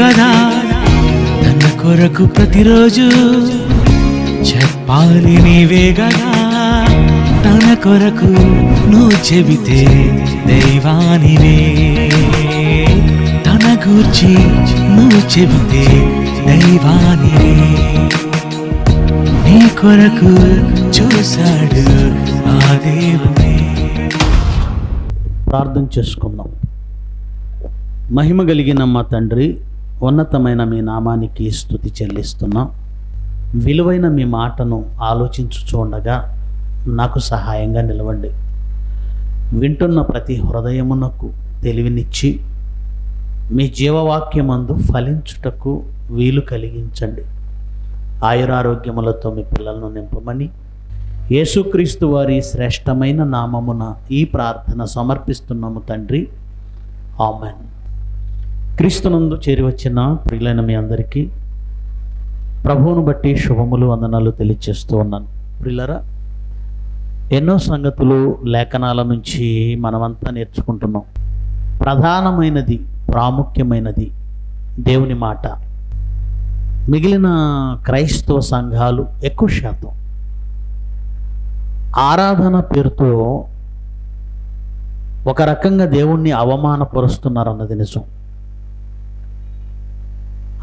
గదా తన కొరకు ప్రతిరోజు చెప్పాలి నీవే గదా తన కొరకు నువ్వు చెబితే దైవానివే. తన గూర్చి నువ్వు చెబితే దైవానివే. నీ కొరకు చూశాడు ఆ దేవుడే. ప్రార్థన చేసుకుందాం. మహిమ కలిగిన మా తండ్రి ఉన్నతమైన మీ నామానికి స్థుతి చెల్లిస్తున్నాం. విలువైన మీ మాటను ఆలోచించుచుండగా నాకు సహాయంగా నిలవండి. వింటున్న ప్రతి హృదయమునకు తెలివినిచ్చి మీ జీవవాక్యమందు ఫలించుటకు వీలు కలిగించండి. ఆయురారోగ్యములతో మీ పిల్లలను నింపమని యేసుక్రీస్తు వారి శ్రేష్టమైన నామమున ఈ ప్రార్థన సమర్పిస్తున్నాము తండ్రి. ఆమెన్. క్రీస్తునందు చేరివచ్చిన ప్రియులైన మీ అందరికీ ప్రభువును బట్టి శుభములు వందనాలు తెలియచేస్తూ ఉన్నాను. ప్రిల్లరా ఎన్నో సంగతులు లేఖనాల నుంచి మనమంతా నేర్చుకుంటున్నాం. ప్రధానమైనది ప్రాముఖ్యమైనది దేవుని మాట. మిగిలిన క్రైస్తవ సంఘాలు ఎక్కువ శాతం ఆరాధన పేరుతో ఒక రకంగా దేవుణ్ణి అవమానపరుస్తున్నారన్నది నిజం.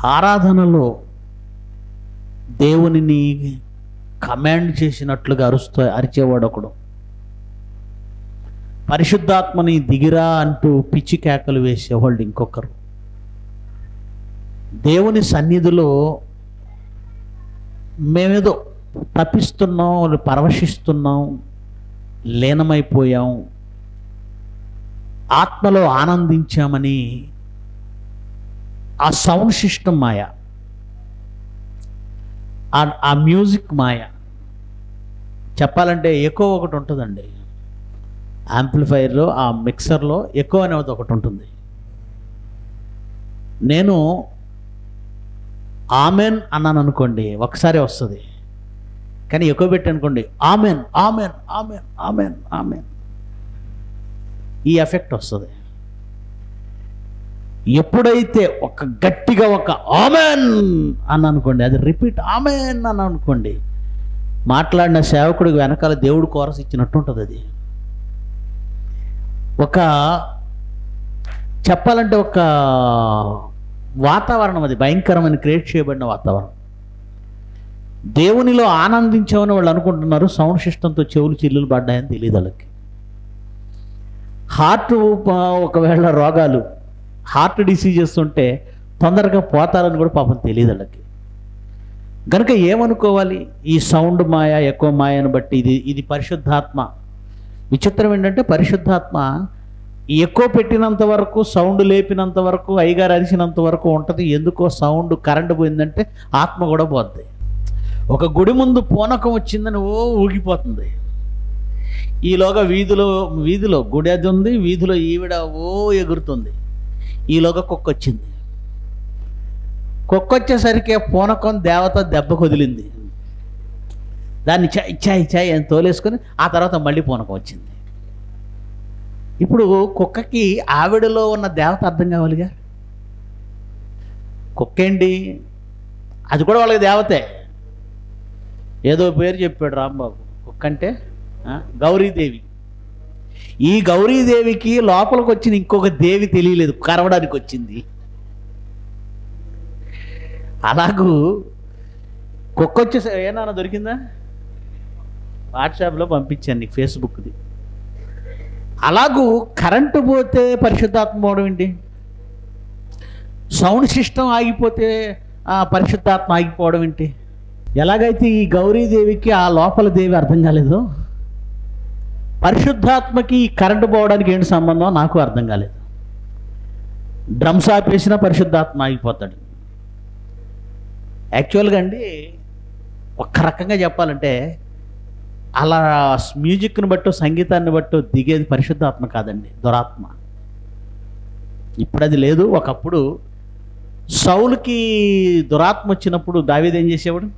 ఆరాధనలో దేవునిని కమాండ్ చేసినట్లుగా అరుస్తూ అరిచేవాడు ఒకడు. పరిశుద్ధాత్మని దిగిరా అంటూ పిచ్చి కేకలు వేసేవాళ్ళు ఇంకొకరు. దేవుని సన్నిధిలో మేమేదో తప్పిస్తున్నాం పరవశిస్తున్నాం లీనమైపోయాం ఆత్మలో ఆనందించామని ఆ సౌండ్ సిస్టమ్ మాయ. ఆ- మ్యూజిక్ మాయ. చెప్పాలంటే ఎక్కువ ఒకటి ఉంటుందండి. యాంప్లిఫైర్లో ఆ మిక్సర్లో ఎక్కువ అనేది ఒకటి ఉంటుంది. నేను ఆమెన్ అన్నాను అనుకోండి ఒకసారి వస్తుంది. కానీ ఎక్కువ పెట్టి అనుకోండి amen amen amen amen amen. ఈ ఎఫెక్ట్ వస్తుంది. ఎప్పుడైతే ఒక గట్టిగా ఒక ఆమెన్ అని అనుకోండి అది రిపీట్ ఆమెన్ అని అనుకోండి మాట్లాడిన సేవకుడికి వెనకాల దేవుడు కోరస్ ఇచ్చినట్టు ఉంటుంది అది. ఒక చెప్పాలంటే ఒక వాతావరణం అది భయంకరమైన క్రియేట్ చేయబడిన వాతావరణం. దేవునిలో ఆనందించామని వాళ్ళు అనుకుంటున్నారు సౌండ్ సిస్టంతో చెవులు చిల్లులు పడ్డాయని తెలియదు వాళ్ళకి. హార్ట్ ఒకవేళ రోగాలు హార్ట్ డిసీజెస్ ఉంటే తొందరగా పోతారని కూడా పాపం తెలియదు వాళ్ళకి. కనుక ఏమనుకోవాలి? ఈ సౌండ్ మాయ ఎక్కువ మాయను బట్టి ఇది ఇది పరిశుద్ధాత్మ. విచిత్రం ఏంటంటే పరిశుద్ధాత్మ ఎక్కువ పెట్టినంత వరకు సౌండ్ లేపినంత వరకు అయ్యగారు అరిచినంత వరకు ఉంటుంది. ఎందుకో సౌండ్ కరెంటు పోయిందంటే ఆత్మ కూడా పోద్ది. ఒక గుడి ముందు పూనకం వచ్చిందని ఓ ఊగిపోతుంది. ఈలోగా వీధిలో వీధిలో గుడి అది ఉంది వీధిలో ఈవిడ ఓ ఎగురుతుంది. ఈలోగా కుక్క వచ్చింది కుక్క వచ్చేసరికి పూనకం దేవత దెబ్బ కొదిలింది. దాన్ని చాయ్ చాయ్ చాయ్ అని తోలేసుకొని ఆ తర్వాత మళ్ళీ పూనకం వచ్చింది. ఇప్పుడు కుక్కకి ఆవిడలో ఉన్న దేవత అర్థం కావాలిగా? కుక్క ఏంటి అది కూడా వాళ్ళకి దేవతే. ఏదో పేరు చెప్పాడు రాంబాబు. కుక్క అంటే గౌరీదేవి. ఈ గౌరీదేవికి లోపలికి వచ్చిన ఇంకొక దేవి తెలియలేదు కరవడానికి వచ్చింది అలాగూ కుక్క వచ్చేసి దొరికిందా? వాట్సాప్లో పంపించాను నీకు ఫేస్బుక్ది. అలాగూ కరెంటు పోతే పరిశుద్ధాత్మ పోవడం ఏంటి? సౌండ్ సిస్టమ్ ఆగిపోతే పరిశుద్ధాత్మ ఆగిపోవడం ఏంటి? ఎలాగైతే ఈ గౌరీదేవికి ఆ లోపల దేవి అర్థం కాలేదో పరిశుద్ధాత్మకి ఈ కరెంటు పోవడానికి ఏంటి సంబంధం? నాకు అర్థం కాలేదు. డ్రమ్స్ ఆపేసినా పరిశుద్ధాత్మ ఆగిపోతాడు. యాక్చువల్గా అండి ఒక్క రకంగా చెప్పాలంటే అలా మ్యూజిక్ని బట్టో సంగీతాన్ని బట్టో దిగేది పరిశుద్ధాత్మ కాదండి దురాత్మ. ఇప్పుడు అది లేదు ఒకప్పుడు సౌలుకి దురాత్మ వచ్చినప్పుడు దావేది ఏం చేసేవాడు?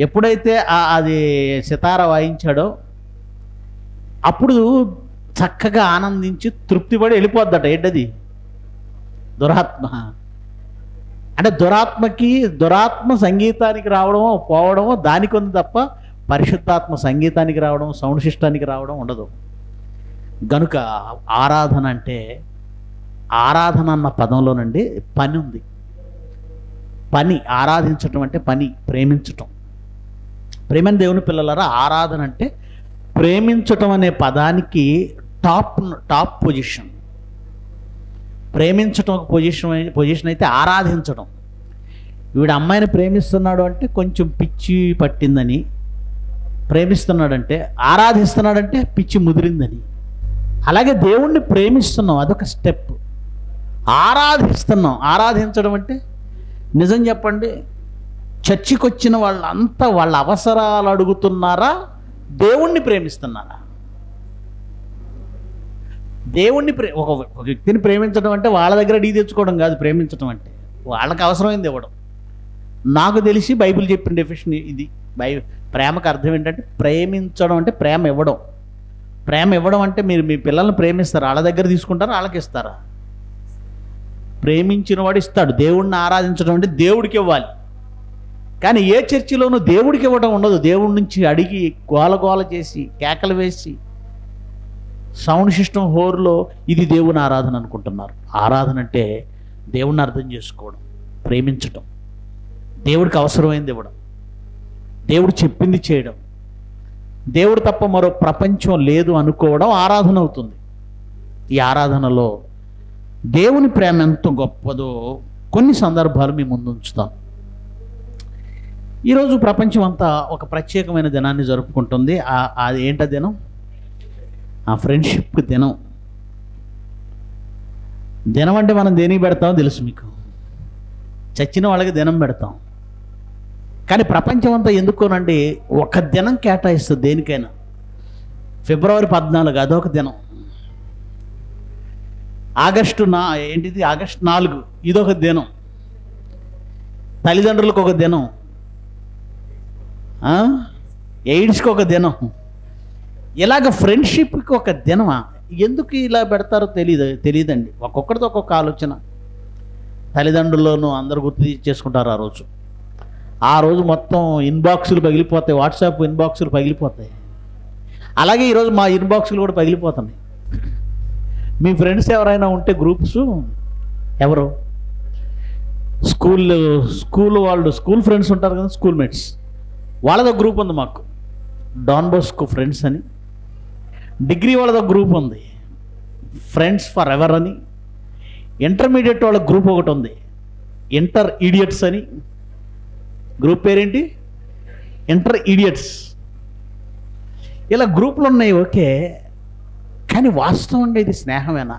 ఎప్పుడైతే అది సితార వాయించాడో అప్పుడు చక్కగా ఆనందించి తృప్తిపడి వెళ్ళిపోద్దట. ఏంటది? దురాత్మ. అంటే దురాత్మకి దురాత్మ సంగీతానికి రావడమో పోవడమో దానికి ఉంది తప్ప పరిశుద్ధాత్మ సంగీతానికి రావడం సౌండ్ సిస్టానికి రావడం ఉండదు. గనుక ఆరాధన అంటే ఆరాధన అన్న పదంలోనండి పని ఉంది. పని ఆరాధించటం అంటే పని ప్రేమించటం. ప్రేమైన దేవుని పిల్లలారా ఆరాధన అంటే ప్రేమించటం అనే పదానికి టాప్ టాప్ పొజిషన్. ప్రేమించటం ఒక పొజిషన్ పొజిషన్ అయితే ఆరాధించడం వీడు అమ్మాయిని ప్రేమిస్తున్నాడు అంటే కొంచెం పిచ్చి పట్టిందని ప్రేమిస్తున్నాడంటే ఆరాధిస్తున్నాడంటే పిచ్చి ముదిరిందని. అలాగే దేవుణ్ణి ప్రేమిస్తున్నాం అదొక స్టెప్. ఆరాధిస్తున్నాం ఆరాధించడం అంటే నిజం చెప్పండి చర్చికి వచ్చిన వాళ్ళంతా వాళ్ళ అవసరాలు అడుగుతున్నారా? దేవుణ్ణి ప్రేమిస్తున్నారా? దేవుణ్ణి ప్రే ఒక ఒక వ్యక్తిని ప్రేమించడం అంటే వాళ్ళ దగ్గర డీ తెచ్చుకోవడం కాదు ప్రేమించడం అంటే. వాళ్ళకి అవసరమైంది ఇవ్వడం. నాకు తెలిసి బైబిల్ చెప్పిన డెఫిషన్ ఇది. బై ప్రేమకు అర్థం ఏంటంటే ప్రేమించడం అంటే ప్రేమ ఇవ్వడం. ప్రేమ ఇవ్వడం అంటే మీరు మీ పిల్లల్ని ప్రేమిస్తారు. వాళ్ళ దగ్గర తీసుకుంటారా? వాళ్ళకి ఇస్తారా? ప్రేమించిన వాడు ఇస్తాడు. దేవుణ్ణి ఆరాధించడం అంటే దేవుడికి ఇవ్వాలి. కానీ ఏ చర్చిలోనూ దేవుడికి ఇవ్వడం ఉండదు. దేవుడి నుంచి అడిగి గోల గోల చేసి కేకలు వేసి సౌండ్ సిస్టమ్ హోర్లో ఇది దేవుని ఆరాధన అనుకుంటున్నారు. ఆరాధన అంటే దేవుణ్ణి అర్థం చేసుకోవడం ప్రేమించటం దేవుడికి అవసరమైంది ఇవ్వడం దేవుడు చెప్పింది చేయడం దేవుడు తప్ప మరో ప్రపంచం లేదు అనుకోవడం ఆరాధన అవుతుంది. ఈ ఆరాధనలో దేవుని ప్రేమ ఎంత గొప్పదో కొన్ని సందర్భాలు మీ ముందు ఉంచుతాం. ఈరోజు ప్రపంచం అంతా ఒక ప్రత్యేకమైన దినాన్ని జరుపుకుంటుంది. ఆ- అది ఏంట దినం? ఆ ఫ్రెండ్షిప్ దినం. దినం అంటే మనం దేనికి పెడతామో తెలుసు మీకు. చచ్చిన వాళ్ళకి దినం పెడతాం. కానీ ప్రపంచం అంతా ఎందుకోనండి? ఒక దినం కేటాయిస్తుంది దేనికైనా. ఫిబ్రవరి పద్నాలుగు అదొక దినం. ఆగస్టు నా ఏంటిది? ఆగస్టు నాలుగు ఇదొక దినం. తల్లిదండ్రులకు ఒక దినం. ఎయిడ్స్కి ఒక దినం. ఇలాగ ఫ్రెండ్షిప్కి ఒక దినమా? ఎందుకు ఇలా పెడతారో తెలియదు తెలియదండి ఒక్కొక్కరితో ఒక్కొక్క ఆలోచన. తల్లిదండ్రుల్లోనూ అందరూ గుర్తు చేసుకుంటారు ఆ రోజు. ఆ రోజు మొత్తం ఇన్బాక్సులు పగిలిపోతాయి. వాట్సాప్ ఇన్బాక్సులు పగిలిపోతాయి. అలాగే ఈరోజు మా ఇన్బాక్సులు కూడా పగిలిపోతున్నాయి. మీ ఫ్రెండ్స్ ఎవరైనా ఉంటే గ్రూప్స్ ఎవరు? స్కూల్ స్కూల్ వాళ్ళు స్కూల్ ఫ్రెండ్స్ ఉంటారు కదా స్కూల్ మేట్స్. వాళ్ళదో గ్రూప్ ఉంది మాకు. డాన్ బోస్కో ఫ్రెండ్స్ అని. డిగ్రీ వాళ్ళదో గ్రూప్ ఉంది. ఫ్రెండ్స్ ఫర్ ఎవర్ అని. ఇంటర్మీడియట్ వాళ్ళ గ్రూప్ ఒకటి ఉంది. ఇంటర్ ఈడియట్స్ అని. గ్రూప్ పేరేంటి? ఇంటర్ ఈడియట్స్ ఇలా గ్రూపులు ఉన్నాయి ఓకే. కానీ వాస్తవంగా ఇది స్నేహమేనా?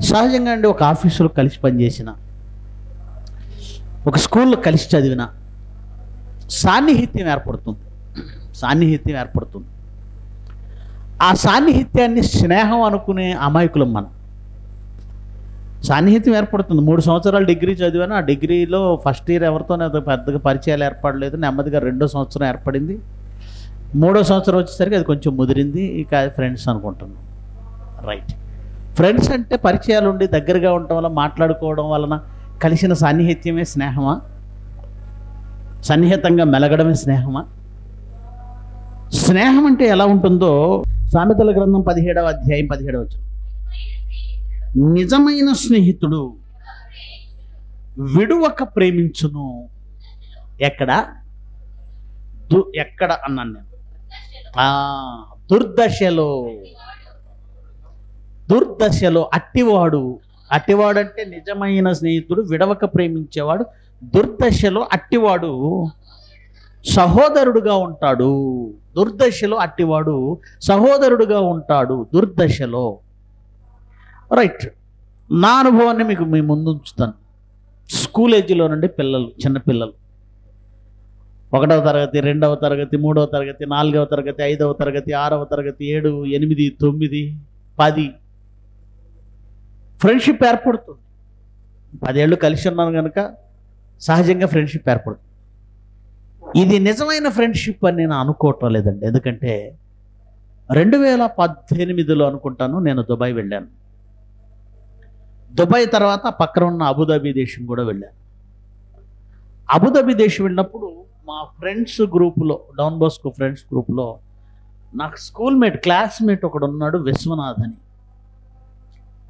సహజంగా అండి ఒక ఆఫీసులో కలిసి పనిచేసిన ఒక స్కూల్లో కలిసి చదివిన సాన్నిహిత్యం ఏర్పడుతుంది. సాన్నిహిత్యం ఏర్పడుతుంది. ఆ సాన్నిహిత్యాన్ని స్నేహం అనుకునే అమాయకులం మనం. సాన్నిహిత్యం ఏర్పడుతుంది. మూడు సంవత్సరాలు డిగ్రీ చదివాను. ఆ డిగ్రీలో ఫస్ట్ ఇయర్ ఎవరితోనే అది పెద్దగా పరిచయాలు ఏర్పడలేదు. నెమ్మదిగా రెండో సంవత్సరం ఏర్పడింది. మూడో సంవత్సరం వచ్చేసరికి అది కొంచెం ముదిరింది. ఇక ఫ్రెండ్స్ అనుకుంటున్నాం. రైట్. ఫ్రెండ్స్ అంటే పరిచయాలు ఉండి దగ్గరగా ఉండటం వల్ల మాట్లాడుకోవడం వలన కలిసిన సాన్నిహిత్యమే స్నేహమా? సన్నిహితంగా మెలగడమే స్నేహమా? స్నేహం అంటే ఎలా ఉంటుందో సామెతల గ్రంథం పదిహేడవ అధ్యాయం పదిహేడవ వచ్చిన నిజమైన స్నేహితుడు విడువక ప్రేమించును. ఎక్కడ? దు ఎక్కడ అన్నాను నేను. ఆ, దుర్దశలో. దుర్దశలో అట్టివాడు. అట్టివాడంటే నిజమైన స్నేహితుడు విడవక ప్రేమించేవాడు దుర్దశలో అట్టివాడు సహోదరుడుగా ఉంటాడు. దుర్దశలో అట్టివాడు సహోదరుడుగా ఉంటాడు. దుర్దశలో. రైట్ నా అనుభవాన్ని మీకు మీ ముందు ఉంచుతాను. స్కూల్ ఏజ్లో నుండి పిల్లలు చిన్నపిల్లలు ఒకటవ తరగతి రెండవ తరగతి మూడవ తరగతి నాలుగవ తరగతి ఐదవ తరగతి ఆరవ తరగతి ఏడు ఎనిమిది తొమ్మిది పది. ఫ్రెండ్షిప్ ఏర్పడుతుంది. పదేళ్ళు కలిసి ఉన్నాను కనుక సహజంగా ఫ్రెండ్షిప్ ఏర్పడుతుంది. ఇది నిజమైన ఫ్రెండ్షిప్ అని నేను అనుకోవటం లేదండి. ఎందుకంటే రెండు వేల పద్దెనిమిదిలో అనుకుంటాను నేను దుబాయ్ వెళ్ళాను. దుబాయ్ తర్వాత పక్కన ఉన్న అబుదాబి దేశం కూడా వెళ్ళాను. అబుదాబి దేశం వెళ్ళినప్పుడు మా ఫ్రెండ్స్ గ్రూపులో డౌన్ బోస్కో ఫ్రెండ్స్ గ్రూప్లో నాకు స్కూల్ మేట్ క్లాస్మేట్ ఒకడు ఉన్నాడు విశ్వనాథ్ అని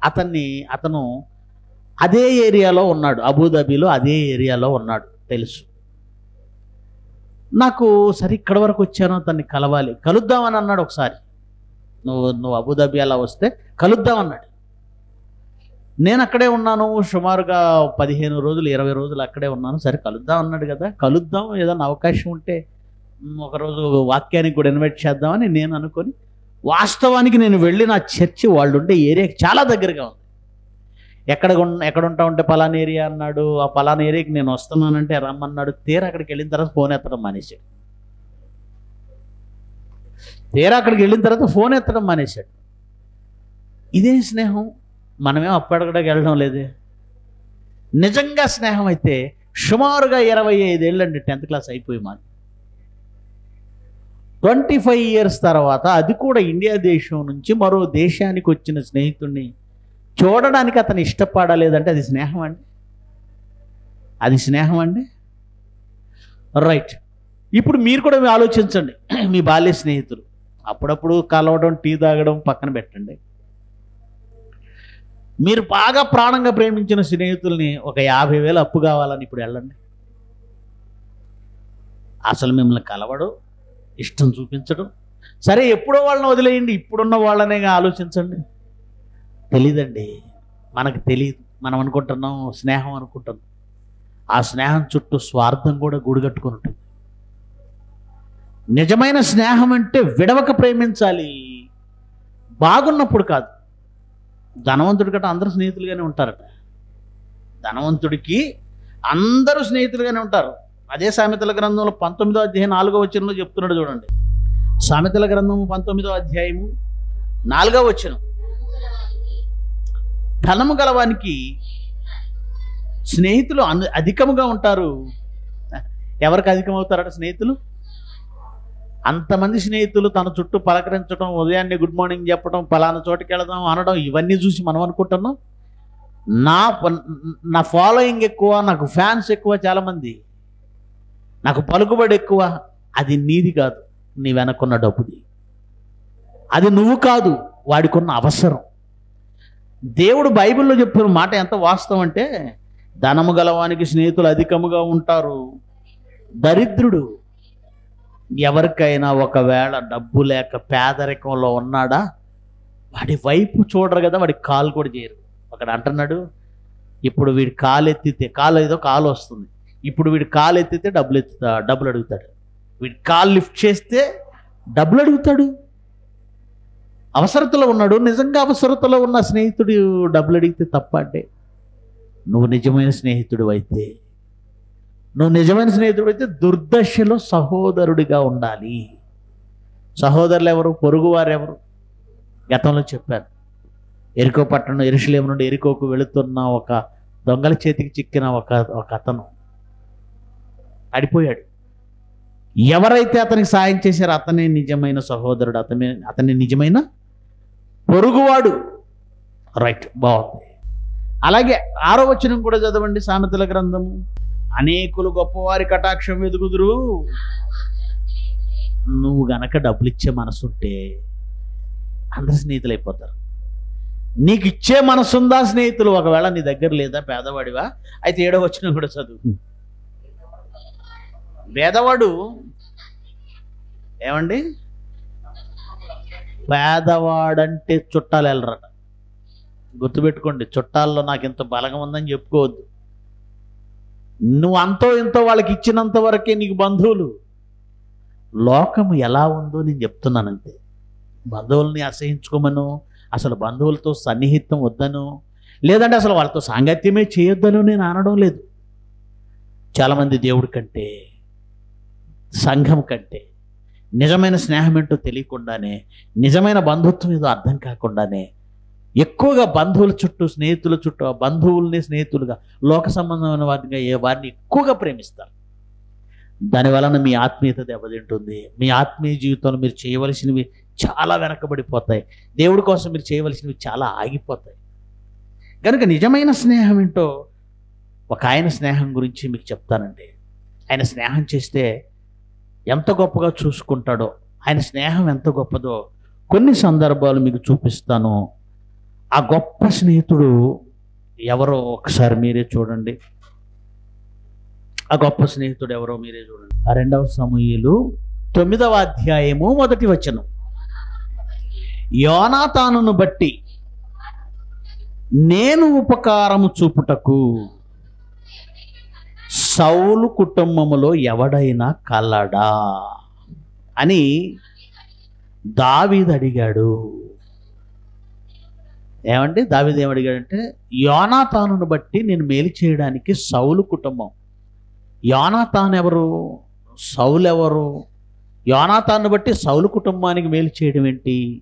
అతన్ని అతను అదే ఏరియాలో ఉన్నాడు. అబుదాబీలో అదే ఏరియాలో ఉన్నాడు. తెలుసు. నాకు సరే ఇక్కడ వరకు వచ్చాను తన్ని కలవాలి. కలుద్దామని అన్నాడు ఒకసారి. నువ్వు నువ్వు అబుదాబి అలా వస్తే కలుద్దాం అన్నాడు నేను అక్కడే ఉన్నాను. సుమారుగా పదిహేను రోజులు ఇరవై రోజులు అక్కడే ఉన్నాను. సరే కలుద్దాం అన్నాడు కదా. కలుద్దాం. ఏదైనా అవకాశం ఉంటే ఒకరోజు వాక్యానికి కూడా ఇన్వైట్ చేద్దామని నేను అనుకొని వాస్తవానికి నేను వెళ్ళిన నా చర్చి వాళ్ళు ఉండే ఏరియాకి చాలా దగ్గరగా ఉంది. ఎక్కడ ఎక్కడ ఉంటా ఉంటే పలానా ఏరియా అన్నాడు ఆ పలానా ఏరియాకి నేను వస్తున్నానంటే రమ్మన్నాడు. తీరా అక్కడికి వెళ్ళిన తర్వాత ఫోన్ ఎత్తడం మానేశాడు. తీరా అక్కడికి వెళ్ళిన తర్వాత ఫోన్ ఎత్తడం మానేశాడు. ఇదేం స్నేహం మనమేం అప్పటికడకి వెళ్ళడం లేదే. నిజంగా స్నేహం అయితే సుమారుగా ఇరవై ఐదేళ్ళండి టెన్త్ క్లాస్ అయిపోయి మాది. ట్వంటీ ఫైవ్ ఇయర్స్ తర్వాత అది కూడా ఇండియా దేశం నుంచి మరో దేశానికి వచ్చిన స్నేహితుడిని చూడడానికి అతను ఇష్టపడలేదంటే అది స్నేహం అండి? అది స్నేహం అండి? రైట్. ఇప్పుడు మీరు కూడా ఆలోచించండి. మీ బాల్య స్నేహితులు. అప్పుడప్పుడు కలవడం టీ తాగడం పక్కన పెట్టండి. మీరు బాగా ప్రాణంగా ప్రేమించిన స్నేహితుల్ని ఒక యాభై వేలు అప్పు కావాలని ఇప్పుడు వెళ్ళండి. అసలు మిమ్మల్ని కలవడు ఇష్టం చూపించడం. సరే ఎప్పుడో వాళ్ళని వదిలేయండి. ఇప్పుడున్న వాళ్ళనే ఆలోచించండి. తెలీదండి. మనకు తెలియదు మనం అనుకుంటున్నాం స్నేహం అనుకుంటున్నాం. ఆ స్నేహం చుట్టూ స్వార్థం కూడా గూడుగట్టుకుని ఉంటుంది. నిజమైన స్నేహం అంటే విడవక ప్రేమించాలి. బాగున్నప్పుడు కాదు. ధనవంతుడి గట్ట అందరూ స్నేహితులుగానే ఉంటారట. ధనవంతుడికి అందరూ స్నేహితులుగానే ఉంటారు. అదే సామెతల గ్రంథంలో పంతొమ్మిదో అధ్యాయం నాలుగో వచనంలో చెప్తున్నాడు చూడండి. సామెతల గ్రంథము పంతొమ్మిదో అధ్యాయము నాలుగో వచనం. ధనము గలవానికి స్నేహితులు అను అధికముగా ఉంటారు. ఎవరికి అధికమవుతారట స్నేహితులు? అంతమంది స్నేహితులు తన చుట్టూ పలకరించడం ఉదయాన్నే గుడ్ మార్నింగ్ చెప్పడం పలానా చోటుకి వెళదాం అనడం ఇవన్నీ చూసి మనం అనుకుంటున్నాం. నా నా ఫాలోయింగ్ ఎక్కువ నాకు ఫ్యాన్స్ ఎక్కువ చాలామంది. నాకు పలుకుబడి ఎక్కువ అది నీది కాదు. నీ వెనకున్న డబ్బుది. అది నువ్వు కాదు వాడికున్న అవసరం. దేవుడు బైబిల్లో చెప్తున్న మాట ఎంత వాస్తవం అంటే ధనము గలవానికి స్నేహితులు అధికముగా ఉంటారు. దరిద్రుడు ఎవరికైనా ఒకవేళ డబ్బు లేక పేదరికంలో ఉన్నాడా వాడి వైపు చూడరు కదా వాడి కాలు కూడా చేయరు. అక్కడ అంటున్నాడు ఇప్పుడు వీడి కాలు ఎత్తితే కాలు ఏదో కాలు వస్తుంది. ఇప్పుడు వీడి కాలు ఎత్తితే డబ్బులు ఎత్తుతా డబ్బులు అడుగుతాడు. వీడి కాలు లిఫ్ట్ చేస్తే డబ్బులు అడుగుతాడు. అవసరతలో ఉన్నాడు. నిజంగా అవసరతలో ఉన్న స్నేహితుడు డబ్బులు అడిగితే తప్ప అంటే నువ్వు నిజమైన స్నేహితుడు అయితే నువ్వు నిజమైన స్నేహితుడు అయితే దుర్దశలో సహోదరుడిగా ఉండాలి. సహోదరులు ఎవరు? పొరుగువారు ఎవరు? గతంలో చెప్పాను. ఎరుకో పట్టణం ఎరుషులేము నుండి ఎరుకోకు వెళుతున్న ఒక దొంగల చేతికి చిక్కిన ఒక ఒక అతను అడిపోయాడు ఎవరైతే అతనికి సాయం చేశారో అతనే నిజమైన సహోదరుడు అతనే అతని నిజమైన పొరుగువాడు. రైట్ బాగుంది. అలాగే ఆరో వచనం కూడా చదవండి సామెతల గ్రంథము. అనేకులు గొప్పవారి కటాక్షం వెదుగుదురు నువ్వు గనక డబ్బులు ఇచ్చే మనసుంటే అందరు స్నేహితులు అయిపోతారు నీకు ఇచ్చే మనసుందా స్నేహితులు? ఒకవేళ నీ దగ్గర లేదా పేదవాడివా? అయితే ఏడో వచ్చిన కూడా చదువు. పేదవాడు ఏమండి? పేదవాడంటే చుట్టాలు వెళ్ళరట. గుర్తుపెట్టుకోండి చుట్టాల్లో నాకు ఇంత బలగం ఉందని చెప్పుకోవద్దు. నువ్వు అంతో ఇంతో వాళ్ళకి ఇచ్చినంత వరకే నీకు బంధువులు. లోకము ఎలా ఉందో నేను చెప్తున్నానంతే. బంధువుల్ని అసహించుకోమను అసలు బంధువులతో సన్నిహితం వద్దను లేదంటే అసలు వాళ్ళతో సాంగత్యమే చేయొద్దను నేను అనడం లేదు. చాలామంది దేవుడి కంటే సంఘం కంటే నిజమైన స్నేహం ఏంటో తెలియకుండానే నిజమైన బంధుత్వం ఏదో అర్థం కాకుండానే ఎక్కువగా బంధువుల చుట్టూ స్నేహితుల చుట్టూ ఆ బంధువుల్ని స్నేహితులుగా లోక సంబంధమైన వారిగా ఏ వారిని ఎక్కువగా ప్రేమిస్తారు. దాని వలన మీ ఆత్మీయత దెబ్బతింటుంది. మీ ఆత్మీయ జీవితంలో మీరు చేయవలసినవి చాలా వెనకబడిపోతాయి. దేవుడి కోసం మీరు చేయవలసినవి చాలా ఆగిపోతాయి. కనుక నిజమైన స్నేహం ఏంటో ఒక ఆయన స్నేహం గురించి మీకు చెప్తానండి. ఆయన స్నేహం చేస్తే ఎంత గొప్పగా చూసుకుంటాడో ఆయన స్నేహం ఎంత గొప్పదో కొన్ని సందర్భాలు మీకు చూపిస్తాను. ఆ గొప్ప స్నేహితుడు ఎవరో ఒకసారి మీరే చూడండి. ఆ గొప్ప స్నేహితుడు ఎవరో మీరే చూడండి. ఆ రెండవ సమూహలు తొమ్మిదవ అధ్యాయము మొదటి వచనం. యోనాతానును బట్టి నేను ఉపకారము చూపుటకు సౌలు కుటుంబములో ఎవడైనా కలడా? అని దావీదు అడిగాడు. ఏమంటే దావీదు ఏమడిగాడంటే యోనాతానును బట్టి నేను మేలు చేయడానికి సౌలు కుటుంబం. యోనాతాన్ ఎవరు? సౌలు ఎవరు? యోనాతాను బట్టి సౌలు కుటుంబానికి మేలు చేయడం ఏంటి?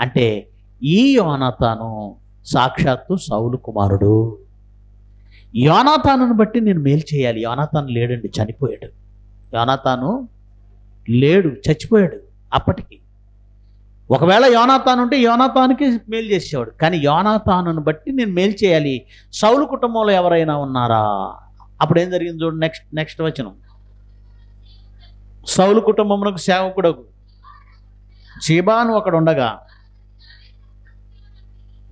అంటే ఈ యోనాతాను సాక్షాత్తు సౌలు కుమారుడు. యోనాథాను బట్టి నేను మేలు చేయాలి. యోనాతాను లేడండి చనిపోయాడు. యోనాతాను లేడు చచ్చిపోయాడు అప్పటికి. ఒకవేళ యోనాతాను ఉంటే యోనాతానికి మేలు చేసేవాడు. కానీ యోనాథాను బట్టి నేను మేలు చేయాలి. సౌలు కుటుంబంలో ఎవరైనా ఉన్నారా? అప్పుడు ఏం జరిగింది చూడు నెక్స్ట్ నెక్స్ట్ వచనం. సౌలు కుటుంబమునకు సేవకుడు షీబాను అక్కడ ఉండగా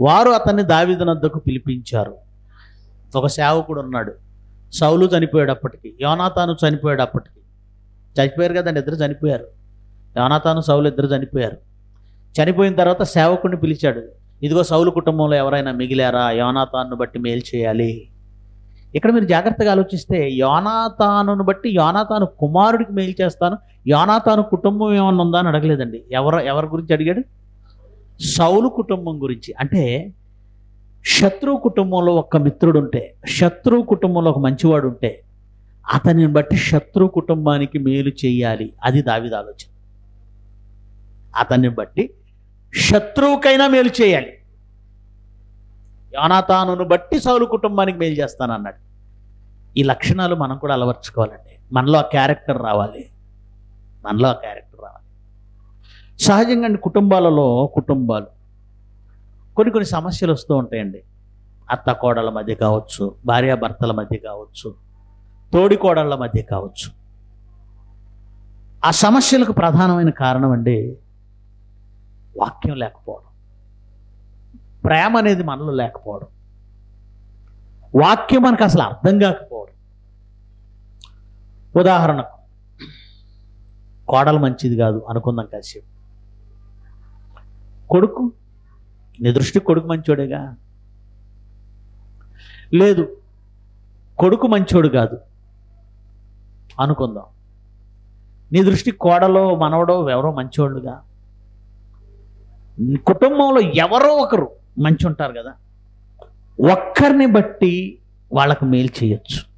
వారు అతన్ని దావిదనద్దకు పిలిపించారు. ఒక సేవకుడు ఉన్నాడు. సౌలు చనిపోయాడు అప్పటికి యోనాతాను చనిపోయాడు అప్పటికి చనిపోయారు కదండి ఇద్దరు చనిపోయారు. యోనాతాను సౌలు ఇద్దరు చనిపోయారు. చనిపోయిన తర్వాత సేవకుడిని పిలిచాడు ఇదిగో సౌలు కుటుంబంలో ఎవరైనా మిగిలారా? యోనాతాను బట్టి మేలు చేయాలి. ఇక్కడ మీరు జాగ్రత్తగా ఆలోచిస్తే యోనాతాను బట్టి యోనాతాను కుమారుడికి మేలు చేస్తాను యోనాతాను కుటుంబం ఏమన్నా ఉందా అని అడగలేదండి. ఎవరు ఎవరి గురించి అడిగాడు? సౌలు కుటుంబం గురించి. అంటే శత్రు కుటుంబంలో ఒక మిత్రుడు ఉంటే శత్రువు కుటుంబంలో ఒక మంచివాడు ఉంటే అతనిని బట్టి శత్రు కుటుంబానికి మేలు చేయాలి. అది దావిద ఆలోచన. అతన్ని బట్టి శత్రువుకైనా మేలు చేయాలి. యోనాతానును బట్టి సౌలు కుటుంబానికి మేలు చేస్తానన్నాడు. ఈ లక్షణాలు మనం కూడా అలవర్చుకోవాలండి. మనలో ఆ క్యారెక్టర్ రావాలి. మనలో ఆ క్యారెక్టర్ రావాలి. సహజంగా కుటుంబాలలో కుటుంబాలు కొన్ని కొన్ని సమస్యలు వస్తూ ఉంటాయండి. అత్త కోడల మధ్య కావచ్చు భార్యాభర్తల మధ్య కావచ్చు తోడి కోడళ్ళ మధ్య కావచ్చు. ఆ సమస్యలకు ప్రధానమైన కారణం అండి వాక్యం లేకపోవడం. ప్రేమ అనేది మనలో లేకపోవడం. వాక్యం మనకు అసలు అర్థం కాకపోవడం. ఉదాహరణకు కోడలు మంచిది కాదు అనుకుందాం కాసేపు. కొడుకు నీ దృష్టి కొడుకు మంచోడేగా? లేదు కొడుకు మంచోడు కాదు. అనుకుందాం. నీ దృష్టి కోడలో మనవడో ఎవరో మంచోళ్ళుగా? కుటుంబంలో ఎవరో ఒకరు మంచి ఉంటారు కదా? ఒక్కరిని బట్టి వాళ్ళకు మేలు చేయొచ్చు.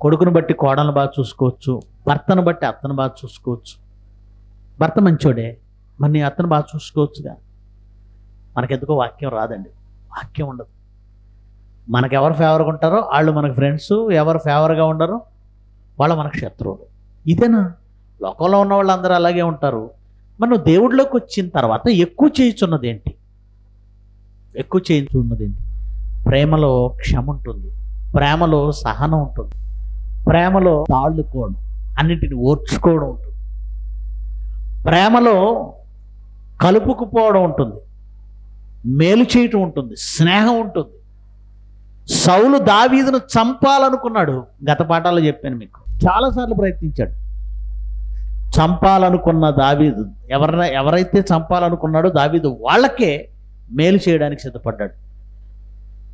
కొడుకును బట్టి కోడలను బాగా చూసుకోవచ్చు. భర్తను బట్టి అత్తను బాగా చూసుకోవచ్చు. భర్త మంచోడే మరి నీ అత్తను బాగా చూసుకోవచ్చుగా? మనకెందుకో వాక్యం రాదండి. వాక్యం ఉండదు. మనకు ఎవరు ఫేవర్గా ఉంటారో వాళ్ళు మనకు ఫ్రెండ్స్ ఎవరు ఫేవర్గా ఉండరో వాళ్ళు మనకు శత్రువులు. ఇదేనా? లోకంలో ఉన్న వాళ్ళందరూ అలాగే ఉంటారు. మనం దేవుడిలోకి వచ్చిన తర్వాత ఎక్కువ చేయించున్నది ఏంటి ఎక్కువ చేయించున్నది ఏంటి ప్రేమలో క్షమ ఉంటుంది. ప్రేమలో సహనం ఉంటుంది. ప్రేమలో తాళ్ళుకోవడం అన్నిటిని ఓర్చుకోవడం ఉంటుంది. ప్రేమలో కలుపుకుపోవడం ఉంటుంది. మేలు చేయటం ఉంటుంది స్నేహం ఉంటుంది. సౌలు దావీదును చంపాలనుకున్నాడు. గత పాఠాల్లో చెప్పాను మీకు. చాలాసార్లు ప్రయత్నించాడు. చంపాలనుకున్న దావీదు ఎవరైనా ఎవరైతే చంపాలనుకున్నాడో దావీదు వాళ్ళకే మేలు చేయడానికి సిద్ధపడ్డాడు.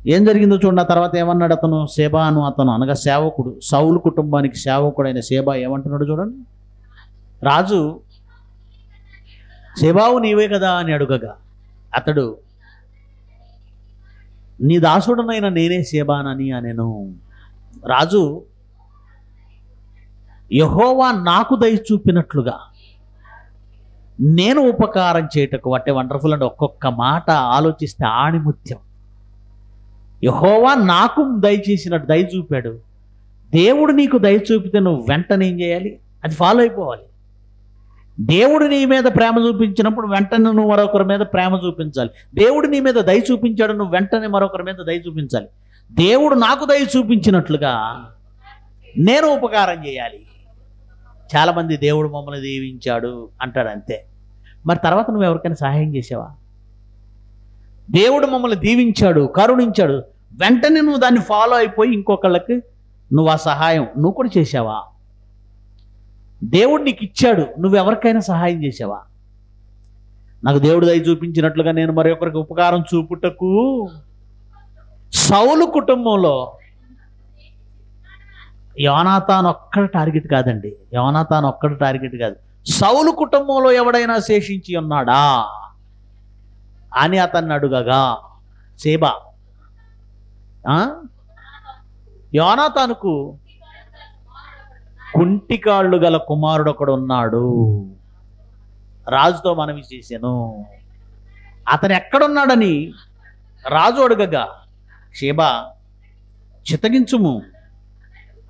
ఏం జరిగిందో చూడండి ఆ తర్వాత ఏమన్నాడు అతను? సేబాను అతను అనగా సేవకుడు సౌలు కుటుంబానికి సేవకుడైన సేబా ఏమంటున్నాడు చూడండి. రాజు సేబావు నీవే కదా అని అడుగగా అతడు నీ దాసుడనైన నేనే సేబానని అనెను. రాజు యహోవా నాకు దయ చూపినట్లుగా నేను ఉపకారం చేయటకు అంటే వండర్ఫుల్ అండి ఒక్కొక్క మాట ఆలోచిస్తే ఆణిముత్యం. యహోవా నాకు దయచేసినట్టు దయ చూపాడు. దేవుడు నీకు దయ చూపితే నువ్వు వెంటనే ఏం చేయాలి? అది ఫాలో అయిపోవాలి. దేవుడు నీ మీద ప్రేమ చూపించినప్పుడు వెంటనే నువ్వు మరొకరి మీద ప్రేమ చూపించాలి. దేవుడు నీ మీద దయ చూపించాడు నువ్వు వెంటనే మరొకరి మీద దయ చూపించాలి. దేవుడు నాకు దయ చూపించినట్లుగా నేను ఉపకారం చేయాలి. చాలామంది దేవుడు మమ్మల్ని దీవించాడు అంటాడు అంతే. మరి తర్వాత నువ్వు ఎవరికైనా సహాయం చేసావా? దేవుడు మమ్మల్ని దీవించాడు కరుణించాడు. వెంటనే నువ్వు దాన్ని ఫాలో అయిపోయి ఇంకొకళ్ళకి నువ్వు ఆ సహాయం నువ్వు కూడా చేసావా? దేవుడు నీకు ఇచ్చాడు నువ్వు ఎవరికైనా సహాయం చేసావా? నాకు దేవుడు దయ చూపించినట్లుగా నేను మరొకరికి ఉపకారం చూపుటకు సౌలు కుటుంబంలో యోనాతాన్ ఒక్కడ టార్గెట్ కాదండి. యోనాతాన్ ఒక్కడ టార్గెట్ కాదు. సౌలు కుటుంబంలో ఎవడైనా శేషించి ఉన్నాడా? అని అతన్ని అడుగగా సేబా యోనాతానుకు కుంటికాళ్ళు గల కుమారుడు ఒకడు ఉన్నాడు రాజుతో మనవి చేశాను. అతను ఎక్కడున్నాడని రాజు అడగగా షేబా చితగించుము.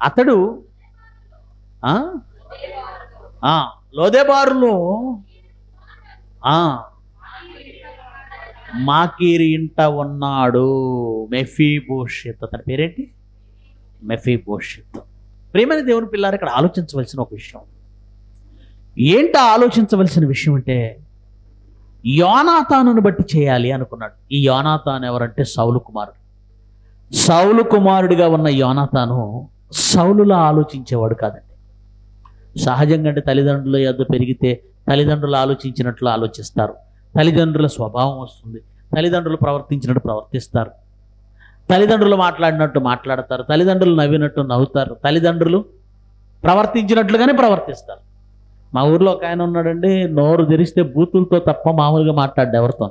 అతడు ఆ? మాకీరి ఇంట ఉన్నాడు. మెఫీ భూషిత్ అతని పేరేంటి? మెఫీ భూషిత్ ప్రేమని దేవుని పిల్లారు ఇక్కడ ఆలోచించవలసిన ఒక విషయం. ఏంట ఆలోచించవలసిన విషయం అంటే యోనాతానుని బట్టి చేయాలి అనుకున్నాడు. ఈ యోనాతాను ఎవరంటే? సౌలు కుమారుడు. సౌలు కుమారుడిగా ఉన్న యోనాతాను సౌలులా ఆలోచించేవాడు కాదండి. సహజంగా అంటే తల్లిదండ్రుల యొద్ద పెరిగితే తల్లిదండ్రులు ఆలోచించినట్లు ఆలోచిస్తారు. తల్లిదండ్రుల స్వభావం వస్తుంది. తల్లిదండ్రులు ప్రవర్తించినట్టు ప్రవర్తిస్తారు. తల్లిదండ్రులు మాట్లాడినట్టు మాట్లాడతారు తల్లిదండ్రులు నవ్వినట్టు నవ్వుతారు తల్లిదండ్రులు ప్రవర్తించినట్లుగానే ప్రవర్తిస్తారు. మా ఊర్లో ఒక ఆయన ఉన్నాడండి నోరు తెరిస్తే బూతులతో తప్ప మామూలుగా మాట్లాడు ఎవరితో.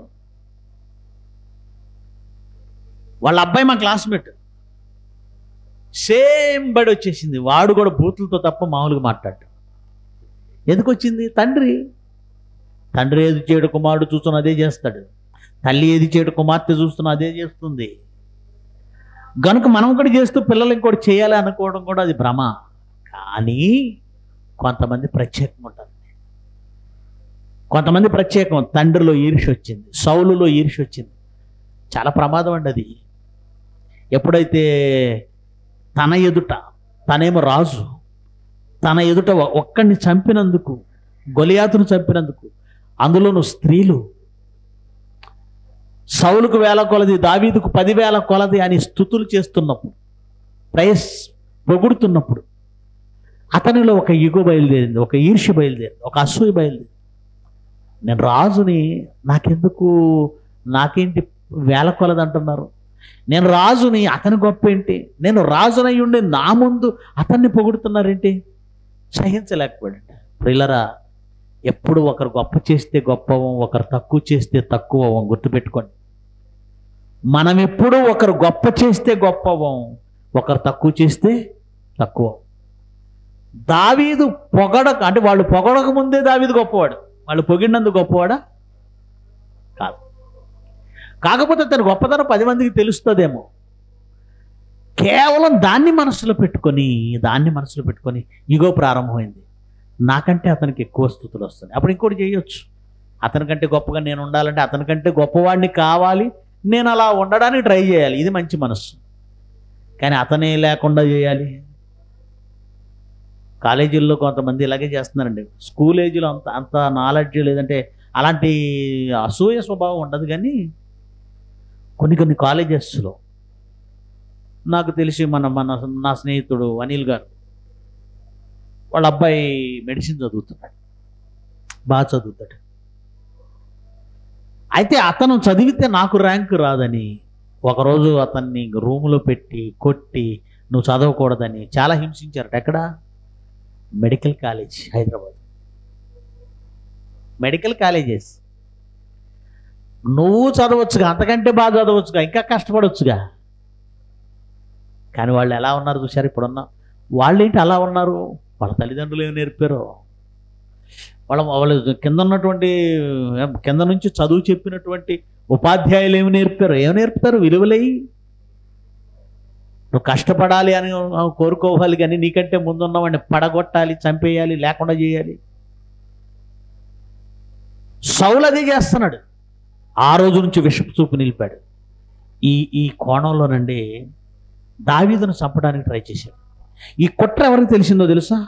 వాళ్ళ అబ్బాయి మా క్లాస్మేట్. సేమ్ బడి వచ్చేసింది వాడు కూడా బూతులతో తప్ప మామూలుగా మాట్లాడు ఎందుకు వచ్చింది తండ్రి. తండ్రి ఏది చేయడు కుమారుడు చూస్తున్న అదే చేస్తాడు. తల్లి ఏది చేయడు కుమార్తె చూస్తున్న అదే చేస్తుంది. గనుక మనం కూడా చేస్తూ పిల్లలు ఇంకోటి చేయాలి అనుకోవడం కూడా అది భ్రమ. కానీ కొంతమంది ప్రత్యేకం ఉంటుంది కొంతమంది ప్రత్యేకం తండ్రిలో ఈర్ష వచ్చింది సౌలులో ఈర్ష వచ్చింది. చాలా ప్రమాదం అండి అది. ఎప్పుడైతే తన ఎదుట తనేమో రాజు తన ఎదుట ఒక్కడిని చంపినందుకు గొలియాతును చంపినందుకు అందులోనూ స్త్రీలు సౌలుకు వేల కొలది దావీదుకు పదివేల కొలది అని స్థుతులు చేస్తున్నప్పుడు ప్రయస్ పొగుడుతున్నప్పుడు అతనిలో ఒక ఇగు బయలుదేరింది ఒక ఈర్ష్య బయలుదేరింది ఒక అసూయ బయలుదేరింది. నేను రాజుని నాకెందుకు నాకేంటి వేల కొలది అంటున్నారు? నేను రాజుని అతని గొప్ప ఏంటి? నేను రాజునై ఉండి నా ముందు అతన్ని పొగుడుతున్నారేంటి? సహించలేకపోయాడు ప్రిల్లరా ఎప్పుడు ఒకరు గొప్ప చేస్తే గొప్పవం ఒకరు తక్కువ చేస్తే తక్కువవం గుర్తుపెట్టుకోండి. మనం ఎప్పుడు ఒకరు గొప్ప చేస్తే గొప్పవం ఒకరు తక్కువ చేస్తే తక్కువ దావీదు పొగడక అంటే వాళ్ళు పొగడక ముందే దావీదు గొప్పవాడు. వాళ్ళు పొగిడినందుకు గొప్పవాడా? కాదు. కాకపోతే తన గొప్పతనం పది మందికి తెలుస్తుందేమో. కేవలం దాన్ని మనసులో పెట్టుకొని దాన్ని మనసులో పెట్టుకొని ఇగో ప్రారంభమైంది. నాకంటే అతనికి ఎక్కువ స్థుతులు వస్తున్నాయి. అప్పుడు ఇంకోటి చేయొచ్చు. అతనికంటే గొప్పగా నేను ఉండాలంటే అతనికంటే గొప్పవాడిని కావాలి. నేను అలా ఉండడానికి ట్రై చేయాలి. ఇది మంచి మనస్సు. కానీ అతనే లేకుండా చేయాలి. కాలేజీల్లో కొంతమంది ఇలాగే చేస్తున్నారండి. స్కూల్ ఏజ్లో అంత అంత నాలెడ్జ్ లేదంటే అలాంటి అసూయ స్వభావం ఉండదు. కానీ కొన్ని కొన్ని కాలేజెస్లో నాకు తెలిసి మన మన నా స్నేహితుడు అనిల్ గారు వాళ్ళ అబ్బాయి మెడిసిన్ చదువుతున్నాడు. బాగా చదువుతాడు. అయితే అతను చదివితే నాకు ర్యాంక్ రాదని ఒకరోజు అతన్ని రూములో పెట్టి కొట్టి నువ్వు చదవకూడదని చాలా హింసించారట. ఎక్కడ? Medical college Hyderabad. Medical colleges నువ్వు చదవచ్చుగా అంతకంటే బాగా చదవచ్చుగా ఇంకా కష్టపడవచ్చుగా కానీ వాళ్ళు ఎలా ఉన్నారు చూసారు ఇప్పుడున్న వాళ్ళు ఏంటి అలా ఉన్నారు? వాళ్ళ తల్లిదండ్రులు ఏమి నేర్పారో? వాళ్ళ వాళ్ళ కింద ఉన్నటువంటి కింద నుంచి చదువు చెప్పినటువంటి ఉపాధ్యాయులు ఏమి నేర్పారు? ఏమి నేర్పుతారు విలువలై? నువ్వు కష్టపడాలి అని కోరుకోవాలి కానీ నీకంటే ముందున్నవాడిని పడగొట్టాలి చంపేయాలి లేకుండా చేయాలి. సౌలు అదే చేస్తున్నాడు. ఆ రోజు నుంచి విషపు చూపు నిలిపాడు. ఈ ఈ కోణంలోనండి దావీదును చంపడానికి ట్రై చేశాడు. ఈ కుట్ర ఎవరికి తెలిసిందో తెలుసా?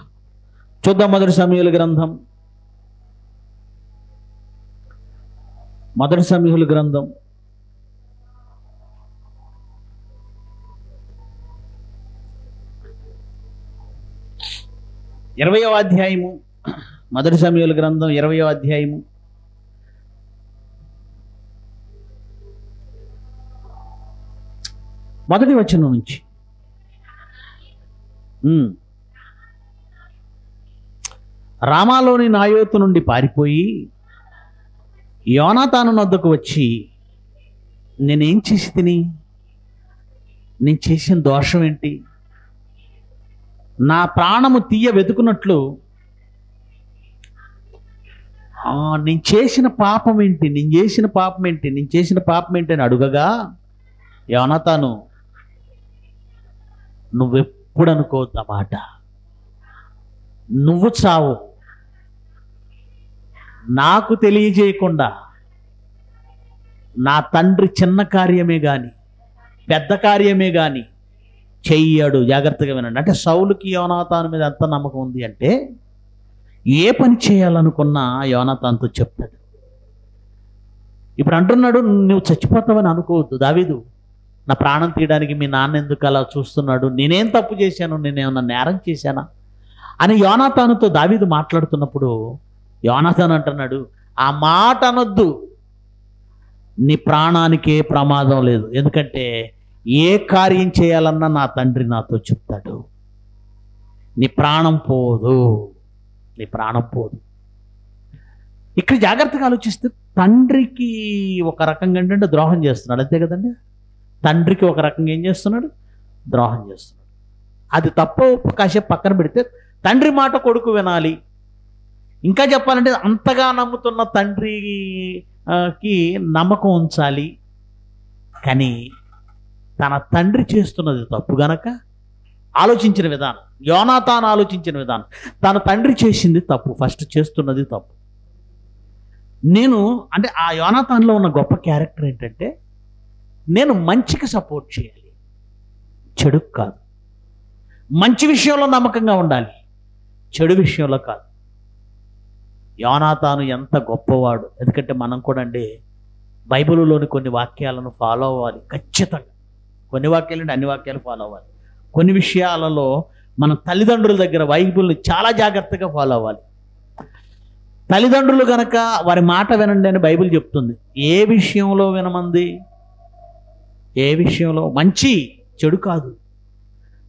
చూద్దాం మొదటి సమయాల గ్రంథం. మొదటి సమయాల గ్రంథం. ఇరవయో అధ్యాయము. మొదటి సమయాల గ్రంథం ఇరవయో అధ్యాయము. మొదటి వచనం నుంచి. రామాలోని నాయోతు నుండి పారిపోయి యోనాతాను వద్దకు వచ్చి నేనేం చేసి తిని? నేను చేసిన దోషం ఏంటి? నా ప్రాణము తీయ వెతుకున్నట్లు నేను చేసిన పాపం ఏంటి? నేను చేసిన పాపం ఏంటి? నేను చేసిన పాపం ఏంటి? అని అడుగగా యోనతాను నువ్వు అనుకోవద్దు అన్నమాట నువ్వు చావు. నాకు తెలియజేయకుండా నా తండ్రి చిన్న కార్యమే కానీ పెద్ద కార్యమే కానీ చెయ్యాడు. జాగ్రత్తగా వినండి. అంటే సౌలుకి యోనాతాను మీద ఎంత నమ్మకం ఉంది అంటే ఏ పని చేయాలనుకున్నా యోనాతాన్తో చెప్తాడు. ఇప్పుడు అంటున్నాడు నువ్వు చచ్చిపోతావని అనుకోవద్దు దావీదు. నా ప్రాణం తీయడానికి మీ నాన్న ఎందుకు అలా చూస్తున్నాడు? నేనేం తప్పు చేశాను? నేనేమన్నా నేరం చేశానా? అని యోనాతానుతో దావీదు మాట్లాడుతున్నప్పుడు యోనాతాన్ అంటున్నాడు ఆ మాట అనొద్దు. నీ ప్రాణానికే ప్రమాదం లేదు. ఎందుకంటే ఏ కార్యం చేయాలన్నా నా తండ్రి నాతో చెప్తాడు. నీ ప్రాణం పోదు. నీ ప్రాణం పోదు. ఇక్కడ జాగ్రత్తగా ఆలోచిస్తే తండ్రికి ఒక రకంగా ఏంటంటే ద్రోహం చేస్తున్నాడు. అంతే కదండి? తండ్రికి ఒక రకంగా ఏం చేస్తున్నాడు? ద్రోహం చేస్తున్నాడు. అది తప్ప కాసేపు పక్కన పెడితే తండ్రి మాట కొడుకు వినాలి. ఇంకా చెప్పాలంటే అంతగా నమ్ముతున్న తండ్రికి నమ్మకం ఉంచాలి. కానీ తన తండ్రి చేస్తున్నది తప్పు గనక ఆలోచించిన విధానం యోనాతాను ఆలోచించిన విధానం తన తండ్రి చేసింది తప్పు ఫస్ట్ చేస్తున్నది తప్పు. నేను అంటే ఆ యోనాతాన్లో ఉన్న గొప్ప క్యారెక్టర్ ఏంటంటే నేను మంచికి సపోర్ట్ చేయాలి. చెడుకు కాదు. మంచి విషయంలో నమ్మకంగా ఉండాలి. చెడు విషయంలో కాదు. యోనాతాను ఎంత గొప్పవాడు. ఎందుకంటే మనం కూడా అండి బైబిల్లోని కొన్ని వాక్యాలను ఫాలో అవ్వాలి. ఖచ్చితంగా. కొన్ని వాక్యాలు అంటే అన్ని వాక్యాలు ఫాలో అవ్వాలి. కొన్ని విషయాలలో మన తల్లిదండ్రుల దగ్గర బైబిల్ని చాలా జాగ్రత్తగా ఫాలో అవ్వాలి. తల్లిదండ్రులు కనుక వారి మాట వినండి అని బైబిల్ చెప్తుంది. ఏ విషయంలో వినమంది? ఏ విషయంలో మంచి చెడు కాదు.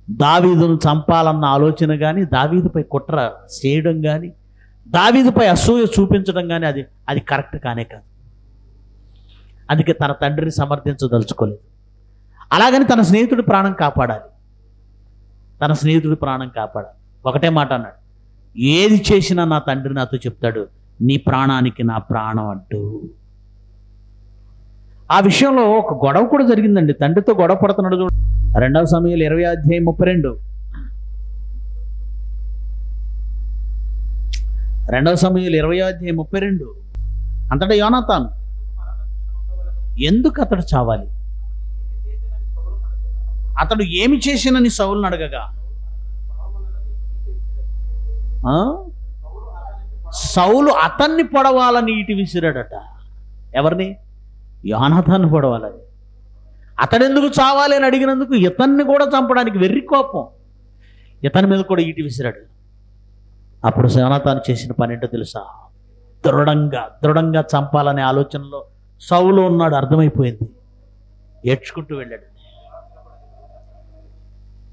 దావీదును చంపాలన్న ఆలోచన కానీ దావీదుపై కుట్ర చేయడం కానీ దావీదుపై అసూయ చూపించడం కానీ అది అది కరెక్ట్ కానే కాదు. అందుకే తన తండ్రిని సమర్థించదలుచుకోలేదు. అలాగని తన స్నేహితుడి ప్రాణం కాపాడాలి. తన స్నేహితుడి ప్రాణం కాపాడాలి. ఒకటే మాట అన్నాడు. ఏది చేసినా నా తండ్రి నాతో చెప్తాడు నీ ప్రాణానికి నా ప్రాణం అంటూ. ఆ విషయంలో ఒక గొడవ కూడా జరిగిందండి. తండ్రితో గొడవ పడుతున్నాడు చూడు. రెండవ సమయంలో ఇరవై అధ్యాయం ముప్పై రెండు. రెండవ సమయంలో ఇరవై అధ్యాయం ముప్పై రెండు. అంతటా యోనాతాను ఎందుకు అతడు చావాలి? అతడు ఏమి చేసినని సౌలును అడగగా? సౌలు అతన్ని పొడవాలని ఇటు విసిరాడట. ఎవరిని? యోనాథాన్ని పొడవాలని అతడెందుకు చావాలి అని అడిగినందుకు ఇతన్ని కూడా చంపడానికి వెర్రి కోపం. ఇతని మీద కూడా ఈటి విసిరాడు. అప్పుడు యోనాథాను చేసిన పని ఏంటో తెలుసా? దృఢంగా దృఢంగా చంపాలనే ఆలోచనలో సవులో ఉన్నాడు అర్థమైపోయింది. ఏడ్చుకుంటూ వెళ్ళాడు.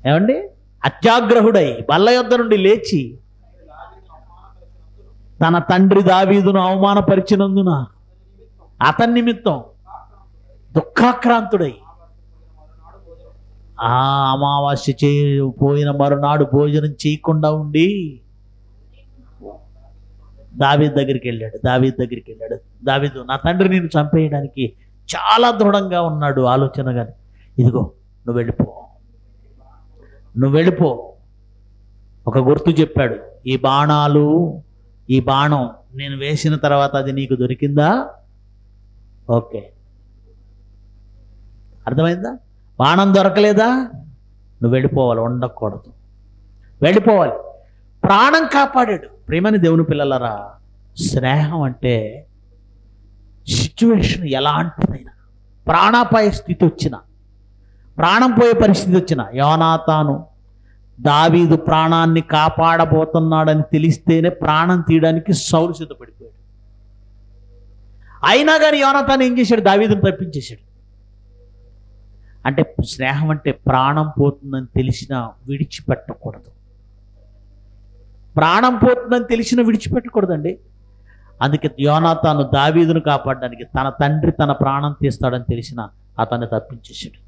ఏమండి? అత్యాగ్రహుడై బల్ల యొద్ద నుండి లేచి తన తండ్రి దావీదును అవమానపరిచినందున అతని నిమిత్తం దుఃఖాక్రాంతుడై. ఆ అమావాస్య చే పోయిన మరునాడు భోజనం చేయకుండా ఉండి దావీ దగ్గరికి వెళ్ళాడు దావీ దగ్గరికి వెళ్ళాడు. దావీదు నా తండ్రి నేను చంపేయడానికి చాలా దృఢంగా ఉన్నాడు ఆలోచన కానీ ఇదిగో నువ్వు వెళ్ళిపో. నువ్వు వెళ్ళిపో. ఒక గుర్తు చెప్పాడు ఈ బాణాలు ఈ బాణం నేను వేసిన తర్వాత అది నీకు దొరికిందా? ఓకే. అర్థమైందా? బాణం దొరకలేదా? నువ్వు వెళ్ళిపోవాలి ఉండకూడదు. వెళ్ళిపోవాలి. ప్రాణం కాపాడాడు. ప్రేమని దేవుని పిల్లలరా స్నేహం అంటే సిచ్యువేషన్ ఎలాంటిదైనా ప్రాణాపాయ స్థితి వచ్చిన ప్రాణం పోయే పరిస్థితి వచ్చిన యోనాతాను దావీదు ప్రాణాన్ని కాపాడబోతున్నాడని తెలిస్తేనే ప్రాణం తీయడానికి సౌలు సిద్ధపడిపోయాడు. అయినా కానీ యోనాతాను ఏం చేశాడు? దావీదును తప్పించేశాడు. అంటే స్నేహం అంటే ప్రాణం పోతుందని తెలిసినా విడిచిపెట్టకూడదు. ప్రాణం పోతుందని తెలిసినా విడిచిపెట్టకూడదండి. అందుకే యోనా తాను దావీదును కాపాడడానికి తన తండ్రి తన ప్రాణం తీస్తాడని తెలిసిన అతన్ని తప్పించేశాడు.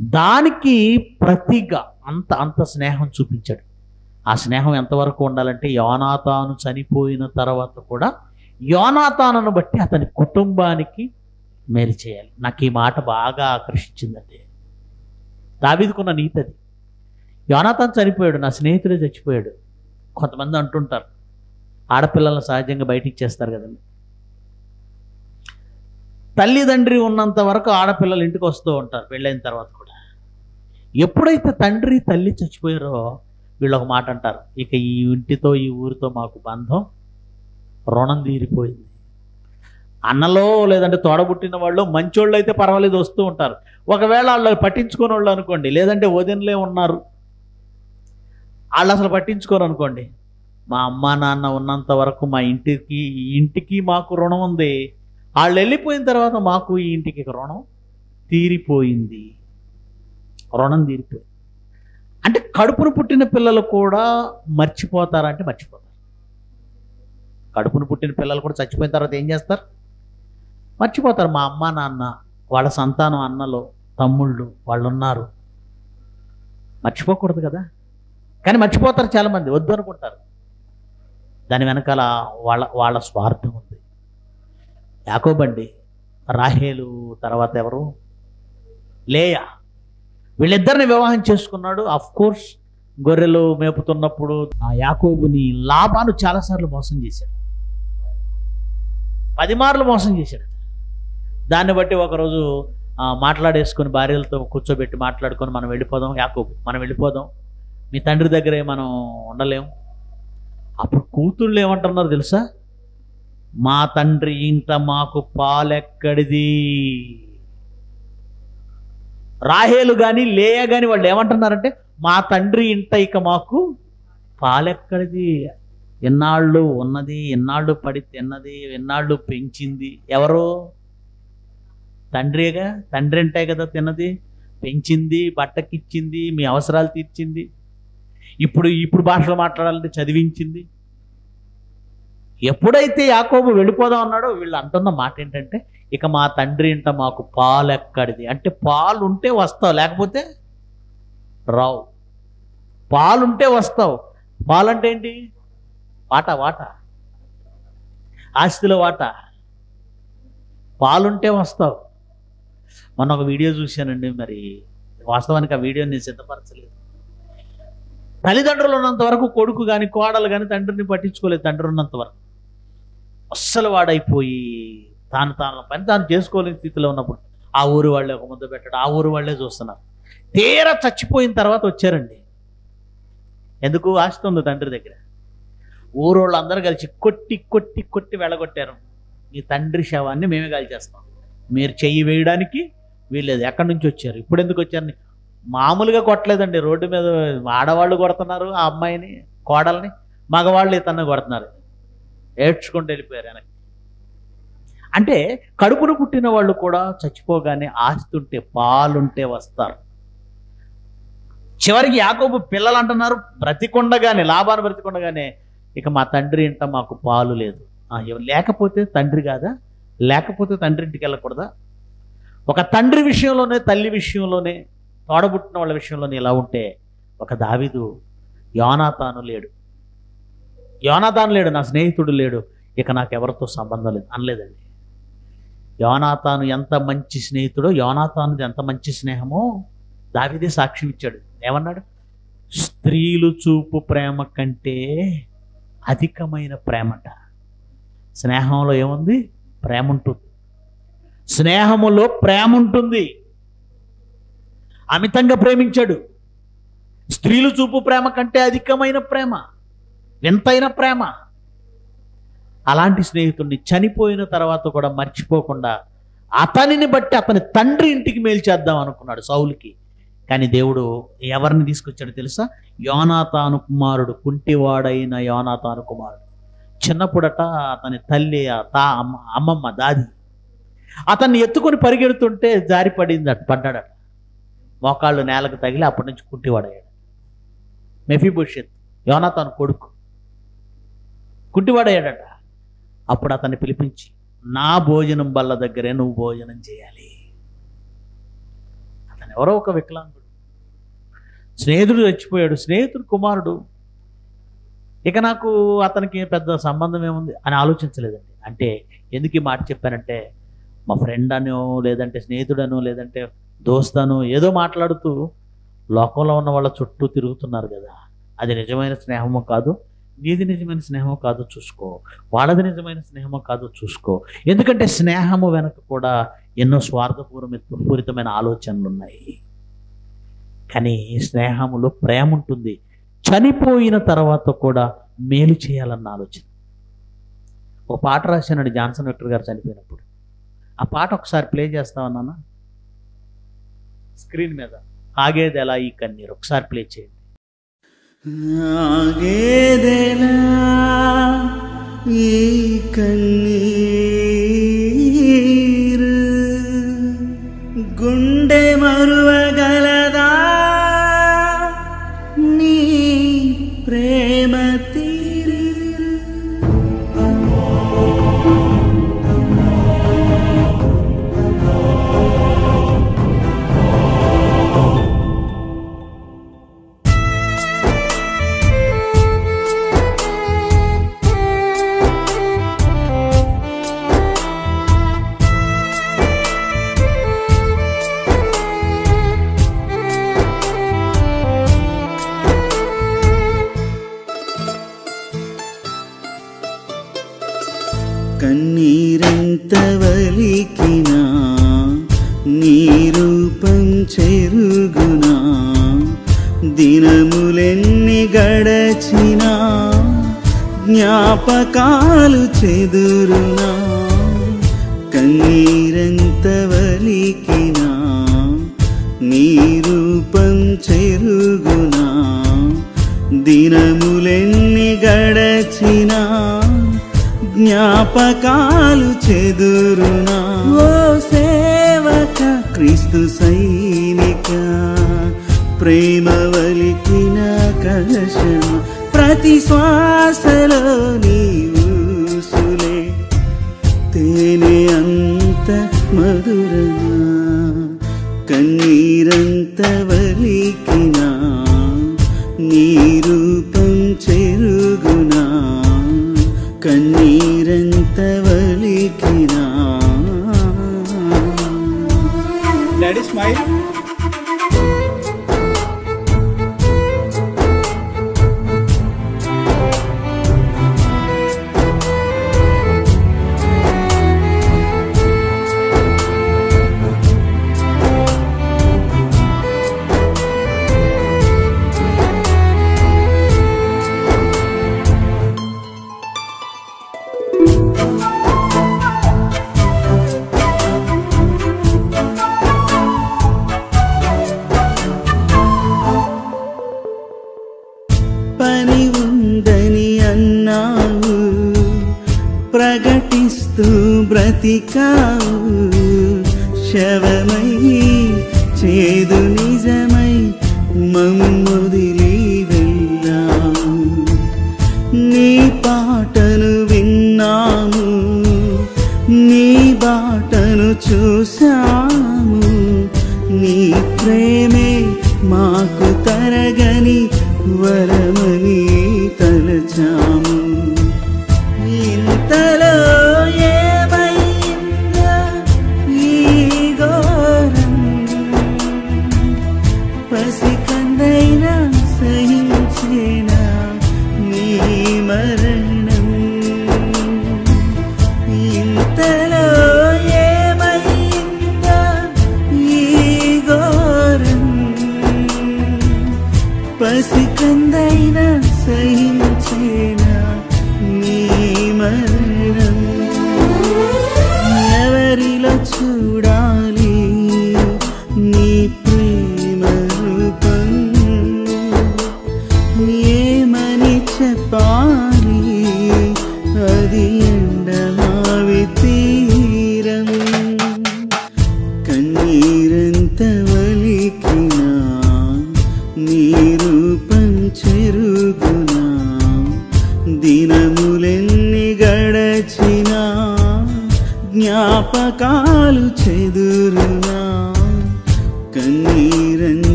దానికి ప్రతిగా అంత అంత స్నేహం చూపించాడు. ఆ స్నేహం ఎంతవరకు ఉండాలంటే యోనాతాను చనిపోయిన తర్వాత కూడా యోనాతానను బట్టి అతని కుటుంబానికి మేలు చేయాలి. నాకు ఈ మాట బాగా ఆకర్షించిందండి. దావిదుకున్న నీతి అది. యోనాథన్ చనిపోయాడు నా స్నేహితుడే చచ్చిపోయాడు. కొంతమంది అంటుంటారు ఆడపిల్లలను సహజంగా బయటికి చేస్తారు కదండి. తల్లిదండ్రి ఉన్నంత వరకు ఆడపిల్లలు ఇంటికి వస్తూ ఉంటారు పెళ్ళైన తర్వాత కూడా. ఎప్పుడైతే తండ్రి తల్లి చచ్చిపోయారో వీళ్ళు ఒక మాట అంటారు ఇక ఈ ఇంటితో ఈ ఊరితో మాకు బంధం రుణం తీరిపోయింది. అన్నలో లేదంటే తోడబుట్టిన వాళ్ళు మంచోళ్ళు అయితే పర్వాలేదు వస్తూ ఉంటారు. ఒకవేళ వాళ్ళు పట్టించుకునే వాళ్ళు అనుకోండి లేదంటే వదినలే ఉన్నారు. వాళ్ళు అసలు పట్టించుకోరు అనుకోండి మా అమ్మ నాన్న ఉన్నంత వరకు మా ఇంటికి ఇంటికి మాకు రుణం ఉంది. వాళ్ళు వెళ్ళిపోయిన తర్వాత మాకు ఈ ఇంటికి రుణం తీరిపోయింది. రుణం తీరిపోయింది. అంటే కడుపును పుట్టిన పిల్లలు కూడా మర్చిపోతారంటే మర్చిపోతారు. కడుపును పుట్టిన పిల్లలు కూడా చచ్చిపోయిన తర్వాత ఏం చేస్తారు? మర్చిపోతారు మా అమ్మ నాన్న వాళ్ళ సంతానం అన్నలు తమ్ముళ్ళు వాళ్ళు ఉన్నారు మర్చిపోకూడదు కదా? కానీ మర్చిపోతారు చాలామంది వద్దు అనుకుంటారు. దాని వెనకాల వాళ్ళ వాళ్ళ స్వార్థం ఉంది. యాకోబండి రాహేలు తర్వాత ఎవరు? లేయా. వీళ్ళిద్దరిని వివాహం చేసుకున్నాడు. అఫ్ కోర్స్ గొర్రెలు మేపుతున్నప్పుడు ఆ యాకోబుని లాభాను చాలాసార్లు మోసం చేశాడు. పది మార్లు మోసం చేశాడు. దాన్ని బట్టి ఒకరోజు మాట్లాడేసుకుని భార్యలతో కూర్చోబెట్టి మాట్లాడుకొని మనం వెళ్ళిపోదాం యాకోబు మనం వెళ్ళిపోదాం. మీ తండ్రి దగ్గరే మనం ఉండలేము. అప్పుడు కూతుళ్ళు ఏమంటున్నారు తెలుసా? మా తండ్రి ఇంట మాకు పాలెక్కడిది? రాహేలు కానీ లేయ కానీ వాళ్ళు ఏమంటున్నారంటే మా తండ్రి ఇంట ఇక మాకు పాలెక్కడిది? ఎన్నాళ్ళు ఉన్నది ఎన్నాళ్ళు పడి తిన్నది ఎన్నాళ్ళు పెంచింది ఎవరో? తండ్రిగా తండ్రి అంటే కదా తిన్నది. పెంచింది బట్టకిచ్చింది మీ అవసరాలు తీర్చింది. ఇప్పుడు ఇప్పుడు భాషలో మాట్లాడాలంటే చదివించింది. ఎప్పుడైతే యాకోబు వెళ్ళిపోదాం అన్నాడో వీళ్ళు అంటున్న మాట ఏంటంటే ఇక మా తండ్రి ఇంట మాకు పాలు ఎక్కడిది అంటే పాలు ఉంటే వస్తావు లేకపోతే రావు. పాలుంటే వస్తావు. పాలంటే ఏంటి? వాటా వాటా. ఆస్తిలో వాటా. పాలుంటే వస్తావు. మొన్న ఒక వీడియో చూశానండి మరి వాస్తవానికి ఆ వీడియో నేను సిద్ధపరచలేదు. తల్లిదండ్రులు ఉన్నంత వరకు కొడుకు కానీ కోడలు కానీ తండ్రిని పట్టించుకోలేదు తండ్రి ఉన్నంత వరకు. అస్సలు వాడైపోయి తాను తాను పని తాను చేసుకోలేని స్థితిలో ఉన్నప్పుడు ఆ ఊరు వాళ్ళే ఒక ముద్ద పెట్టడం ఆ ఊరు వాళ్ళే చూస్తున్నారు. తీరా చచ్చిపోయిన తర్వాత వచ్చారండి. ఎందుకు? ఆస్తి ఉంది తండ్రి దగ్గర. ఊరోళ్ళు అందరూ కలిసి కొట్టి కొట్టి కొట్టి వెళ్ళగొట్టారు. ఈ తండ్రి శవాన్ని మేమే కాల్చేస్తాం. మీరు చెయ్యి వేయడానికి వీల్లేదు. ఎక్కడి నుంచి వచ్చారు? ఇప్పుడు ఎందుకు వచ్చారని? మామూలుగా కొట్టలేదండి. రోడ్డు మీద ఆడవాళ్ళు కొడుతున్నారు ఆ అమ్మాయిని కోడల్ని మగవాళ్ళు ఇతన్ని కొడుతున్నారు. ఏడ్చుకుంటూ వెళ్ళిపోయారు వెనక్కి. అంటే కడుపును పుట్టిన వాళ్ళు కూడా చచ్చిపోగానే ఆస్తుంటే పాలుంటే వస్తారు. చివరికి యాకోబు పిల్లలు అంటున్నారు బ్రతికొండగానే లాభాన్ని బ్రతికొండగానే ఇక మా తండ్రి ఇంట మాకు పాలు లేదు. లేకపోతే తండ్రి కాదా? లేకపోతే తండ్రి ఇంటికి వెళ్ళకూడదా? ఒక తండ్రి విషయంలోనే తల్లి విషయంలోనే తోడబుట్టిన వాళ్ళ విషయంలోనే ఇలా ఉంటే ఒక దావిదు యోనాతాను లేడు. యోనాతాను లేడు నా స్నేహితుడు లేడు. ఇక నాకు ఎవరితో సంబంధం లేదు అనలేదండి. యోనాతాను ఎంత మంచి స్నేహితుడో యోనాతానుది ఎంత మంచి స్నేహమో దావిదే సాక్ష్యం ఇచ్చాడు. ఏమన్నాడు? స్త్రీలు చూపు ప్రేమ కంటే అధికమైన ప్రేమట. స్నేహంలో ఏముంది? ప్రేమ ఉంటుంది స్నేహములో ప్రేమ ఉంటుంది అమితంగా ప్రేమించాడు. స్త్రీలు చూపు ప్రేమ కంటే అధికమైన ప్రేమ వింతైన ప్రేమ. అలాంటి స్నేహితుడిని చనిపోయిన తర్వాత కూడా మర్చిపోకుండా అతనిని బట్టి అతని తండ్రి ఇంటికి మేల్చేద్దాం అనుకున్నాడు సౌలుకి. కానీ దేవుడు ఎవరిని తీసుకొచ్చాడు తెలుసా? యోనాతాను కుమారుడు కుంటివాడైన యోనాతాను కుమారుడు. చిన్నప్పుడట అతని తల్లి తా అమ్మ అమ్మమ్మ దాది. అతన్ని ఎత్తుకొని పరిగెడుతుంటే జారి పడింది అట పడ్డాడట. మోకాళ్ళు నేలకు తగిలి అప్పటి నుంచి కుంటివాడయ్యాడు. మెఫీభూషిత్ యోనా తన కొడుకు. కుంటివాడయ్యాడట. అప్పుడు అతన్ని పిలిపించి నా భోజనం బల్ల దగ్గరే నువ్వు భోజనం చేయాలి. అతను ఎవరో ఒక వికలాంగుడు. స్నేహితుడు చచ్చిపోయాడు. స్నేహితుడు కుమారుడు ఇక నాకు అతనికి పెద్ద సంబంధం ఏముంది అని ఆలోచించలేదండి. అంటే ఎందుకు ఈ మాట చెప్పానంటే మా ఫ్రెండ్ అనో లేదంటే స్నేహితుడనో లేదంటే దోస్తనో ఏదో మాట్లాడుతూ లోకంలో ఉన్న వాళ్ళ చుట్టూ తిరుగుతున్నారు కదా. అది నిజమైన స్నేహమో కాదు నీది నిజమైన స్నేహమో కాదో చూసుకో. వాళ్ళది నిజమైన స్నేహమో కాదో చూసుకో. ఎందుకంటే స్నేహము వెనక కూడా ఎన్నో స్వార్థపూర్వ పూరితమైన ఆలోచనలు ఉన్నాయి. కానీ స్నేహములో ప్రేమ ఉంటుంది. చనిపోయిన తర్వాత కూడా మేలు చేయాలన్న ఆలోచన. ఒక పాట రాశానండి జాన్సన్ విక్టర్ గారు చనిపోయినప్పుడు. ఆ పాట ఒకసారి ప్లే చేస్తామన్నా స్క్రీన్ మీద. ఆగేది ఎలా ఈ కన్నీరు? ఒకసారి ప్లే చేయండి. ఆగేదెలా ఈ కన్నీరు? గుండె మరువగలదా అంత మధురనా కన్నీరంత వలికినా? నీ రూపం చెరుగునా? కన్నీరంత వలికినా? డాడీ స్మైల్ పని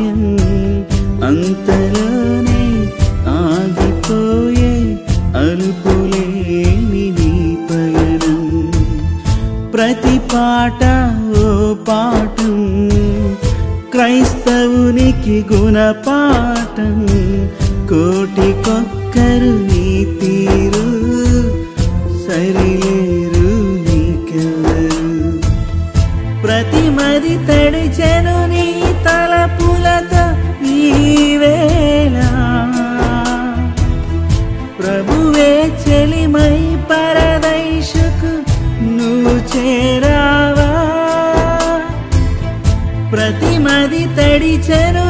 వాక్యం అంతలోనే ఆగిపోయే అలుపులేని నీ పయనం ప్రతి పాట ఓ పాఠం క్రైస్తవునికి గుణపాఠం కోటికొక్కరు నీ తీరు సరిలేరు నీకెవరు ప్రతి మది తడిచెను మై పరదైషుకు నువ్వు చేరావా ప్రతిమది తడిచెను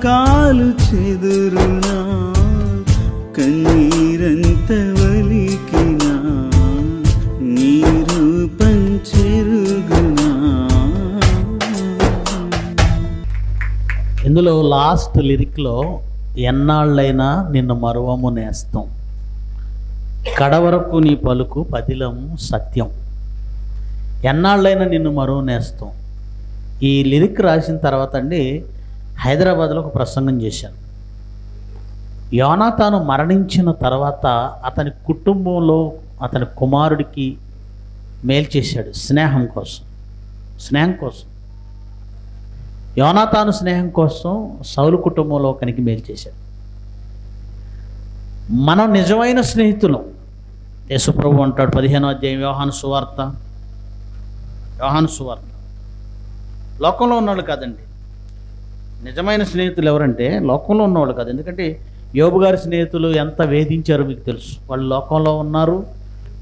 కాలు చెదురునా కన్నీరంత వలికినా నీరు పంచెరుగునా ఇందులో లాస్ట్ లిరిక్లో ఎన్నాళ్ళైనా నిన్ను మరువము నేస్తాం. కడవరకు నీ పలుకు పదిలము సత్యం. ఎన్నాళ్ళైనా నిన్ను మరువు నేస్తాం. ఈ లిరిక్ రాసిన తర్వాత అండి హైదరాబాద్లో ఒక ప్రసంగం చేశాను యోనాతాను మరణించిన తర్వాత అతని కుటుంబంలో అతని కుమారుడికి మేలు చేశాడు స్నేహం కోసం స్నేహం కోసం. యోనాతాను స్నేహం కోసం సౌలు కుటుంబంలో ఒకనికి మేలు చేశాడు. మనం నిజమైన స్నేహితులం యేసుప్రభు అంటాడు పదిహేనో అధ్యాయం వ్యవహాను సువార్త వ్యవహాను సువార్త. లోకంలో ఉన్నవాళ్ళు కాదండి నిజమైన స్నేహితులు ఎవరంటే లోకంలో ఉన్నవాళ్ళు కాదు. ఎందుకంటే యోబు గారి స్నేహితులు ఎంత వేధించారో మీకు తెలుసు. వాళ్ళు లోకంలో ఉన్నారు.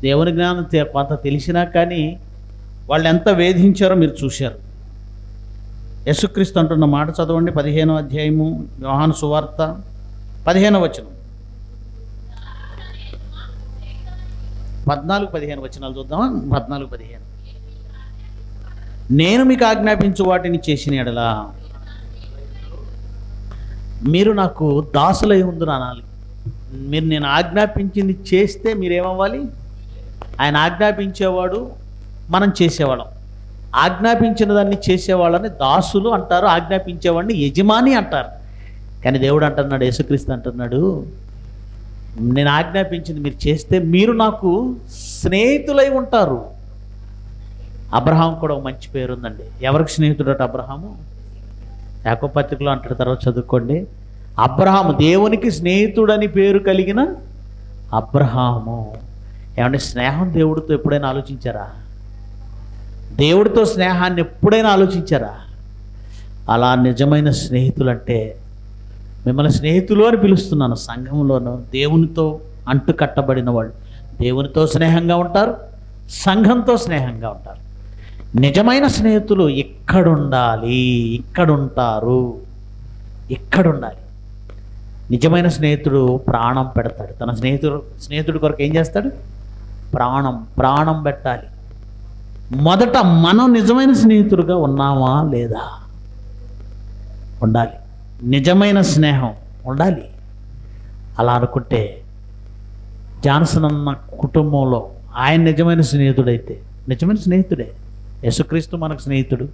దేవుని జ్ఞానం కొంత తెలిసినా కానీ వాళ్ళు ఎంత వేధించారో మీరు చూశారు. యేసుక్రీస్తు అంటున్న మాట చదవండి. పదిహేనో అధ్యాయము యోహాను సువార్త పదిహేనో వచనం. పద్నాలుగు పదిహేను వచనాలు చూద్దామా? పద్నాలుగు పదిహేను. నేను మీకు ఆజ్ఞాపించు వాటిని చేసిన ఎడలా మీరు నాకు దాసులై ఉందని అనాలి మీరు నేను ఆజ్ఞాపించింది చేస్తే మీరేమవ్వాలి? ఆయన ఆజ్ఞాపించేవాడు మనం చేసేవాళ్ళం. ఆజ్ఞాపించిన దాన్ని చేసేవాళ్ళని దాసులు అంటారు ఆజ్ఞాపించేవాడిని యజమాని అంటారు. కానీ దేవుడు అంటున్నాడు యేసుక్రీస్తు అంటున్నాడు నేను ఆజ్ఞాపించింది మీరు చేస్తే మీరు నాకు స్నేహితులై ఉంటారు. అబ్రహాం కూడా ఒక మంచి పేరు ఉందండి ఎవరికి స్నేహితుడట అబ్రహాము? యాకో పత్రికలో అంటాడు తర్వాత చదువుకోండి. అబ్రహాం దేవునికి స్నేహితుడని పేరు కలిగిన అబ్రహాము. ఏమంటే స్నేహం దేవుడితో ఎప్పుడైనా ఆలోచించారా? దేవుడితో స్నేహాన్ని ఎప్పుడైనా ఆలోచించారా? అలా నిజమైన స్నేహితులు అంటే మిమ్మల్ని స్నేహితులు అని పిలుస్తున్నాను. సంఘంలోనూ దేవునితో అంటు కట్టబడిన వాళ్ళు దేవునితో స్నేహంగా ఉంటారు సంఘంతో స్నేహంగా ఉంటారు. నిజమైన స్నేహితులు ఇక్కడుండాలి ఇక్కడుంటారు ఇక్కడుండాలి. నిజమైన స్నేహితుడు ప్రాణం పెడతాడు. తన స్నేహితుడు స్నేహితుడి కొరకు ఏం చేస్తాడు? ప్రాణం ప్రాణం పెట్టాలి. మొదట మనం నిజమైన స్నేహితుడుగా ఉన్నామా లేదా? ఉండాలి. నిజమైన స్నేహం ఉండాలి. అలా అనుకుంటే జాన్సన్ అన్న కుటుంబంలో ఆయన నిజమైన స్నేహితుడైతే నిజమైన స్నేహితుడే. యేసుక్రీస్తు మనకు స్నేహితుడు.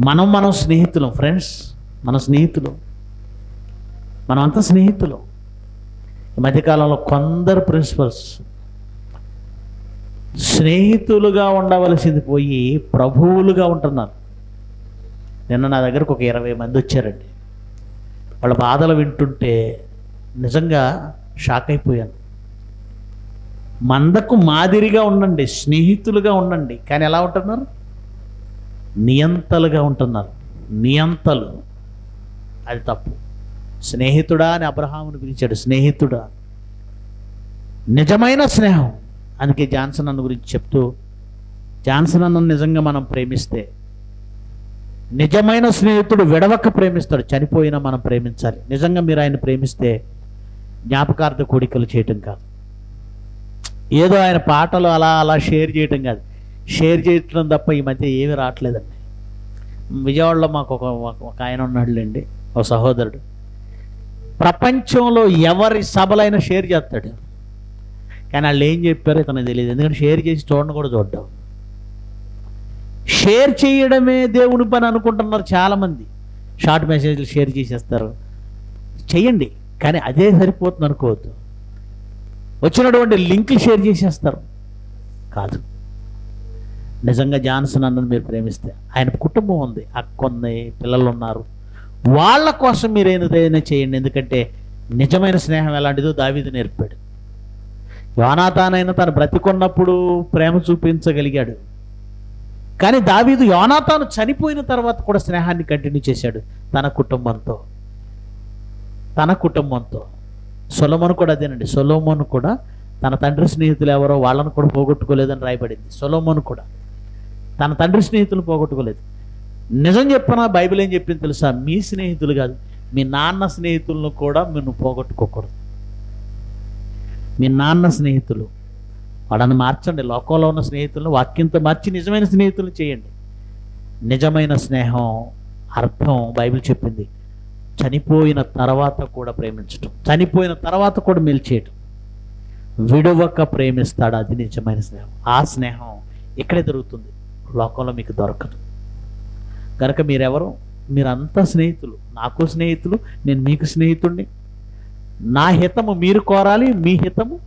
మనం మనం స్నేహితులం ఫ్రెండ్స్ మన స్నేహితులు. మనమంతా స్నేహితులు. ఈ మధ్యకాలంలో కొందరు ప్రిన్సిపల్స్ స్నేహితులుగా ఉండవలసింది పోయి ప్రభువులుగా ఉంటున్నారు. నిన్న నా దగ్గరకు ఒక ఇరవై మంది వచ్చారండి. వాళ్ళ బాధలు వింటుంటే నిజంగా షాక్ అయిపోయాను. మందకు మాదిరిగా ఉండండి స్నేహితులుగా ఉండండి. కానీ ఎలా ఉంటున్నారు? నియంతలుగా ఉంటున్నారు. నియంతలు. అది తప్పు. స్నేహితుడా అని అబ్రహామును పిలిచాడు. స్నేహితుడా. నిజమైన స్నేహం. అందుకే జాన్సన్ అన్న గురించి చెప్తూ జాన్సన్ అన్న నిజంగా మనం ప్రేమిస్తే నిజమైన స్నేహితుడు విడవక ప్రేమిస్తాడు. చనిపోయినా మనం ప్రేమించాలి. నిజంగా మీరు ఆయన ప్రేమిస్తే జ్ఞాపకార్థ కోడికలు చేయటం కాదు. ఏదో ఆయన పాటలు అలా అలా షేర్ చేయటం కాదు. షేర్ చేయటం తప్ప ఈ మధ్య ఏమీ రావట్లేదండి విజయవాడలో మాకు ఒక ఒక ఆయన ఉన్నాడులేండి ఒక సహోదరుడు. ప్రపంచంలో ఎవరి సభలైనా షేర్ చేస్తాడు. కానీ వాళ్ళు ఏం చెప్పారో ఇతనికి తెలియదు. ఎందుకంటే షేర్ చేసి చూడడం కూడా చూడ్డాం. షేర్ చేయడమే దేవుని పని అనుకుంటున్నారు చాలామంది. షార్ట్ మెసేజ్లు షేర్ చేసేస్తారు. చేయండి కానీ అదే సరిపోతుంది అనుకోవద్దు వచ్చినటువంటి లింక్లు షేర్ చేసేస్తారు. కాదు. నిజంగా జాన్సన్ అన్నది మీరు ప్రేమిస్తే ఆయన కుటుంబం ఉంది. అక్కొంది పిల్లలు ఉన్నారు. వాళ్ళ కోసం మీరు ఏదైనా చేయండి. ఎందుకంటే నిజమైన స్నేహం ఎలాంటిదో దావీదు నేర్పాడు. యోనాథానైనా తను బ్రతికున్నప్పుడు ప్రేమ చూపించగలిగాడు. కానీ దావీదు యోనాథాను చనిపోయిన తర్వాత కూడా స్నేహాన్ని కంటిన్యూ చేశాడు తన కుటుంబంతో. తన కుటుంబంతో. సొలమోను కూడా అదేనండి. సొలోమోను కూడా తన తండ్రి స్నేహితులు ఎవరో వాళ్ళను కూడా పోగొట్టుకోలేదని రాయబడింది. సొలోమోను కూడా తన తండ్రి స్నేహితులు పోగొట్టుకోలేదు. నిజం చెప్పనా? బైబిల్ ఏం చెప్పింది తెలుసా? మీ స్నేహితులు కాదు మీ నాన్న స్నేహితులను కూడా మీరు పోగొట్టుకోకూడదు. మీ నాన్న స్నేహితులు వాళ్ళని మార్చండి. లోకంలో ఉన్న స్నేహితులను వాక్యంతో మార్చి నిజమైన స్నేహితులు చేయండి. నిజమైన స్నేహం అర్థం బైబిల్ చెప్పింది. చనిపోయిన తర్వాత కూడా ప్రేమించటం. చనిపోయిన తర్వాత కూడా మెలిచేయటం. విడవక ప్రేమిస్తాడు అది నిజమైన స్నేహం. ఆ స్నేహం ఇక్కడే దొరుకుతుంది. లోకంలో మీకు దొరకదు. కనుక మీరెవరు మీరంతా స్నేహితులు నాకు స్నేహితులు నేను మీకు స్నేహితుడిని నా హితము మీరు కోరాలి మీ హితము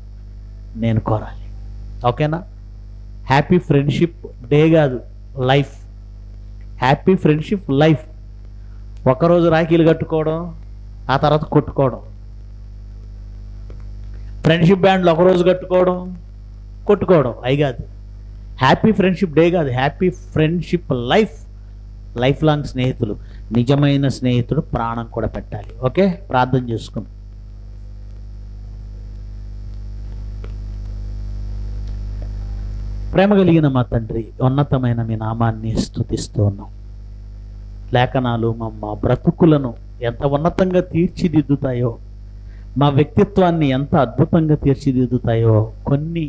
నేను కోరాలి. ఓకేనా? హ్యాపీ ఫ్రెండ్షిప్ డే కాదు లైఫ్. Happy friendship life. ఒకరోజు రాఖీలు కట్టుకోవడం ఆ తర్వాత కొట్టుకోవడం. ఫ్రెండ్షిప్ బ్యాండ్లు ఒకరోజు కట్టుకోవడం కొట్టుకోవడం. అయి కాదు. హ్యాపీ ఫ్రెండ్షిప్ డే కాదు. Happy friendship life. Life long స్నేహితులు. నిజమైన స్నేహితుడు ప్రాణం కూడా పెట్టాలి. ఓకే? ప్రార్థన చేసుకుందాం. ప్రేమ కలిగిన మా తండ్రి ఉన్నతమైన మీ నామాన్ని స్థుతిస్తూ ఉన్నాం. లేఖనాలు మా మా బ్రతుకులను ఎంత ఉన్నతంగా తీర్చిదిద్దుతాయో మా వ్యక్తిత్వాన్ని ఎంత అద్భుతంగా తీర్చిదిద్దుతాయో కొన్ని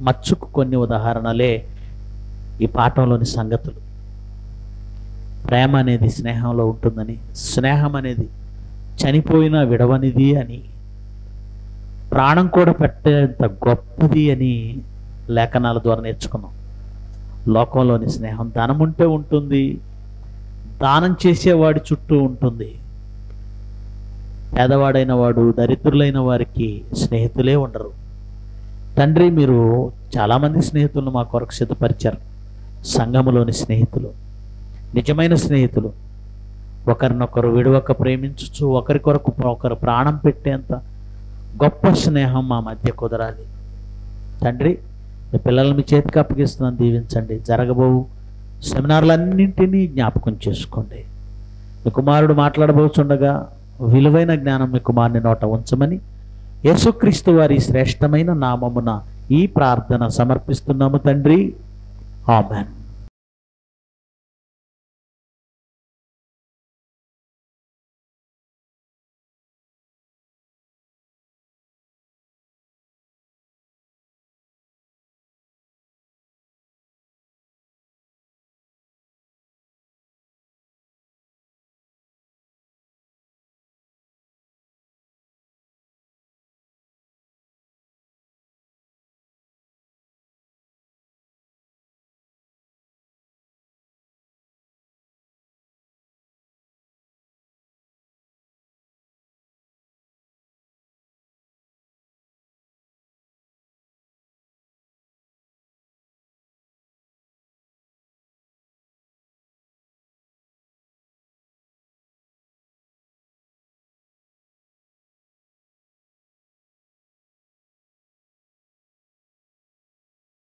మచ్చుకు కొన్ని ఉదాహరణలే ఈ పాఠంలోని సంగతులు. ప్రేమ అనేది స్నేహంలో ఉంటుందని స్నేహం అనేది చనిపోయినా విడవనిది అని ప్రాణం కూడా పెట్టేంత గొప్పది అని లేఖనాల ద్వారా నేర్చుకున్నాం. లోకంలోని స్నేహం ధనముంటే ఉంటే ఉంటుంది దానం చేసేవాడి చుట్టూ ఉంటుంది. పేదవాడైన వాడు దరిద్రులైన వారికి స్నేహితులే ఉండరు. తండ్రి మీరు చాలామంది స్నేహితులను మా కొరకు సిద్ధపరిచారు. సంఘములోని స్నేహితులు నిజమైన స్నేహితులు. ఒకరినొకరు విడవక ప్రేమించుచు ఒకరి కొరకు ఒకరు ప్రాణం పెట్టేంత గొప్ప స్నేహం మా మధ్య కుదరాలి. తండ్రి మీ పిల్లల్ని మీ చేతికి అప్పగిస్తున్నాను దీవించండి. జరగబోవు సెమినార్లన్నింటినీ జ్ఞాపకం చేసుకోండి. మీ కుమారుడు మాట్లాడబోచుండగా విలువైన జ్ఞానం మీ కుమారుని నోట ఉంచమని యేసుక్రీస్తు వారి శ్రేష్టమైన నామమున ఈ ప్రార్థన సమర్పిస్తున్నాము తండ్రి. ఆమెన్.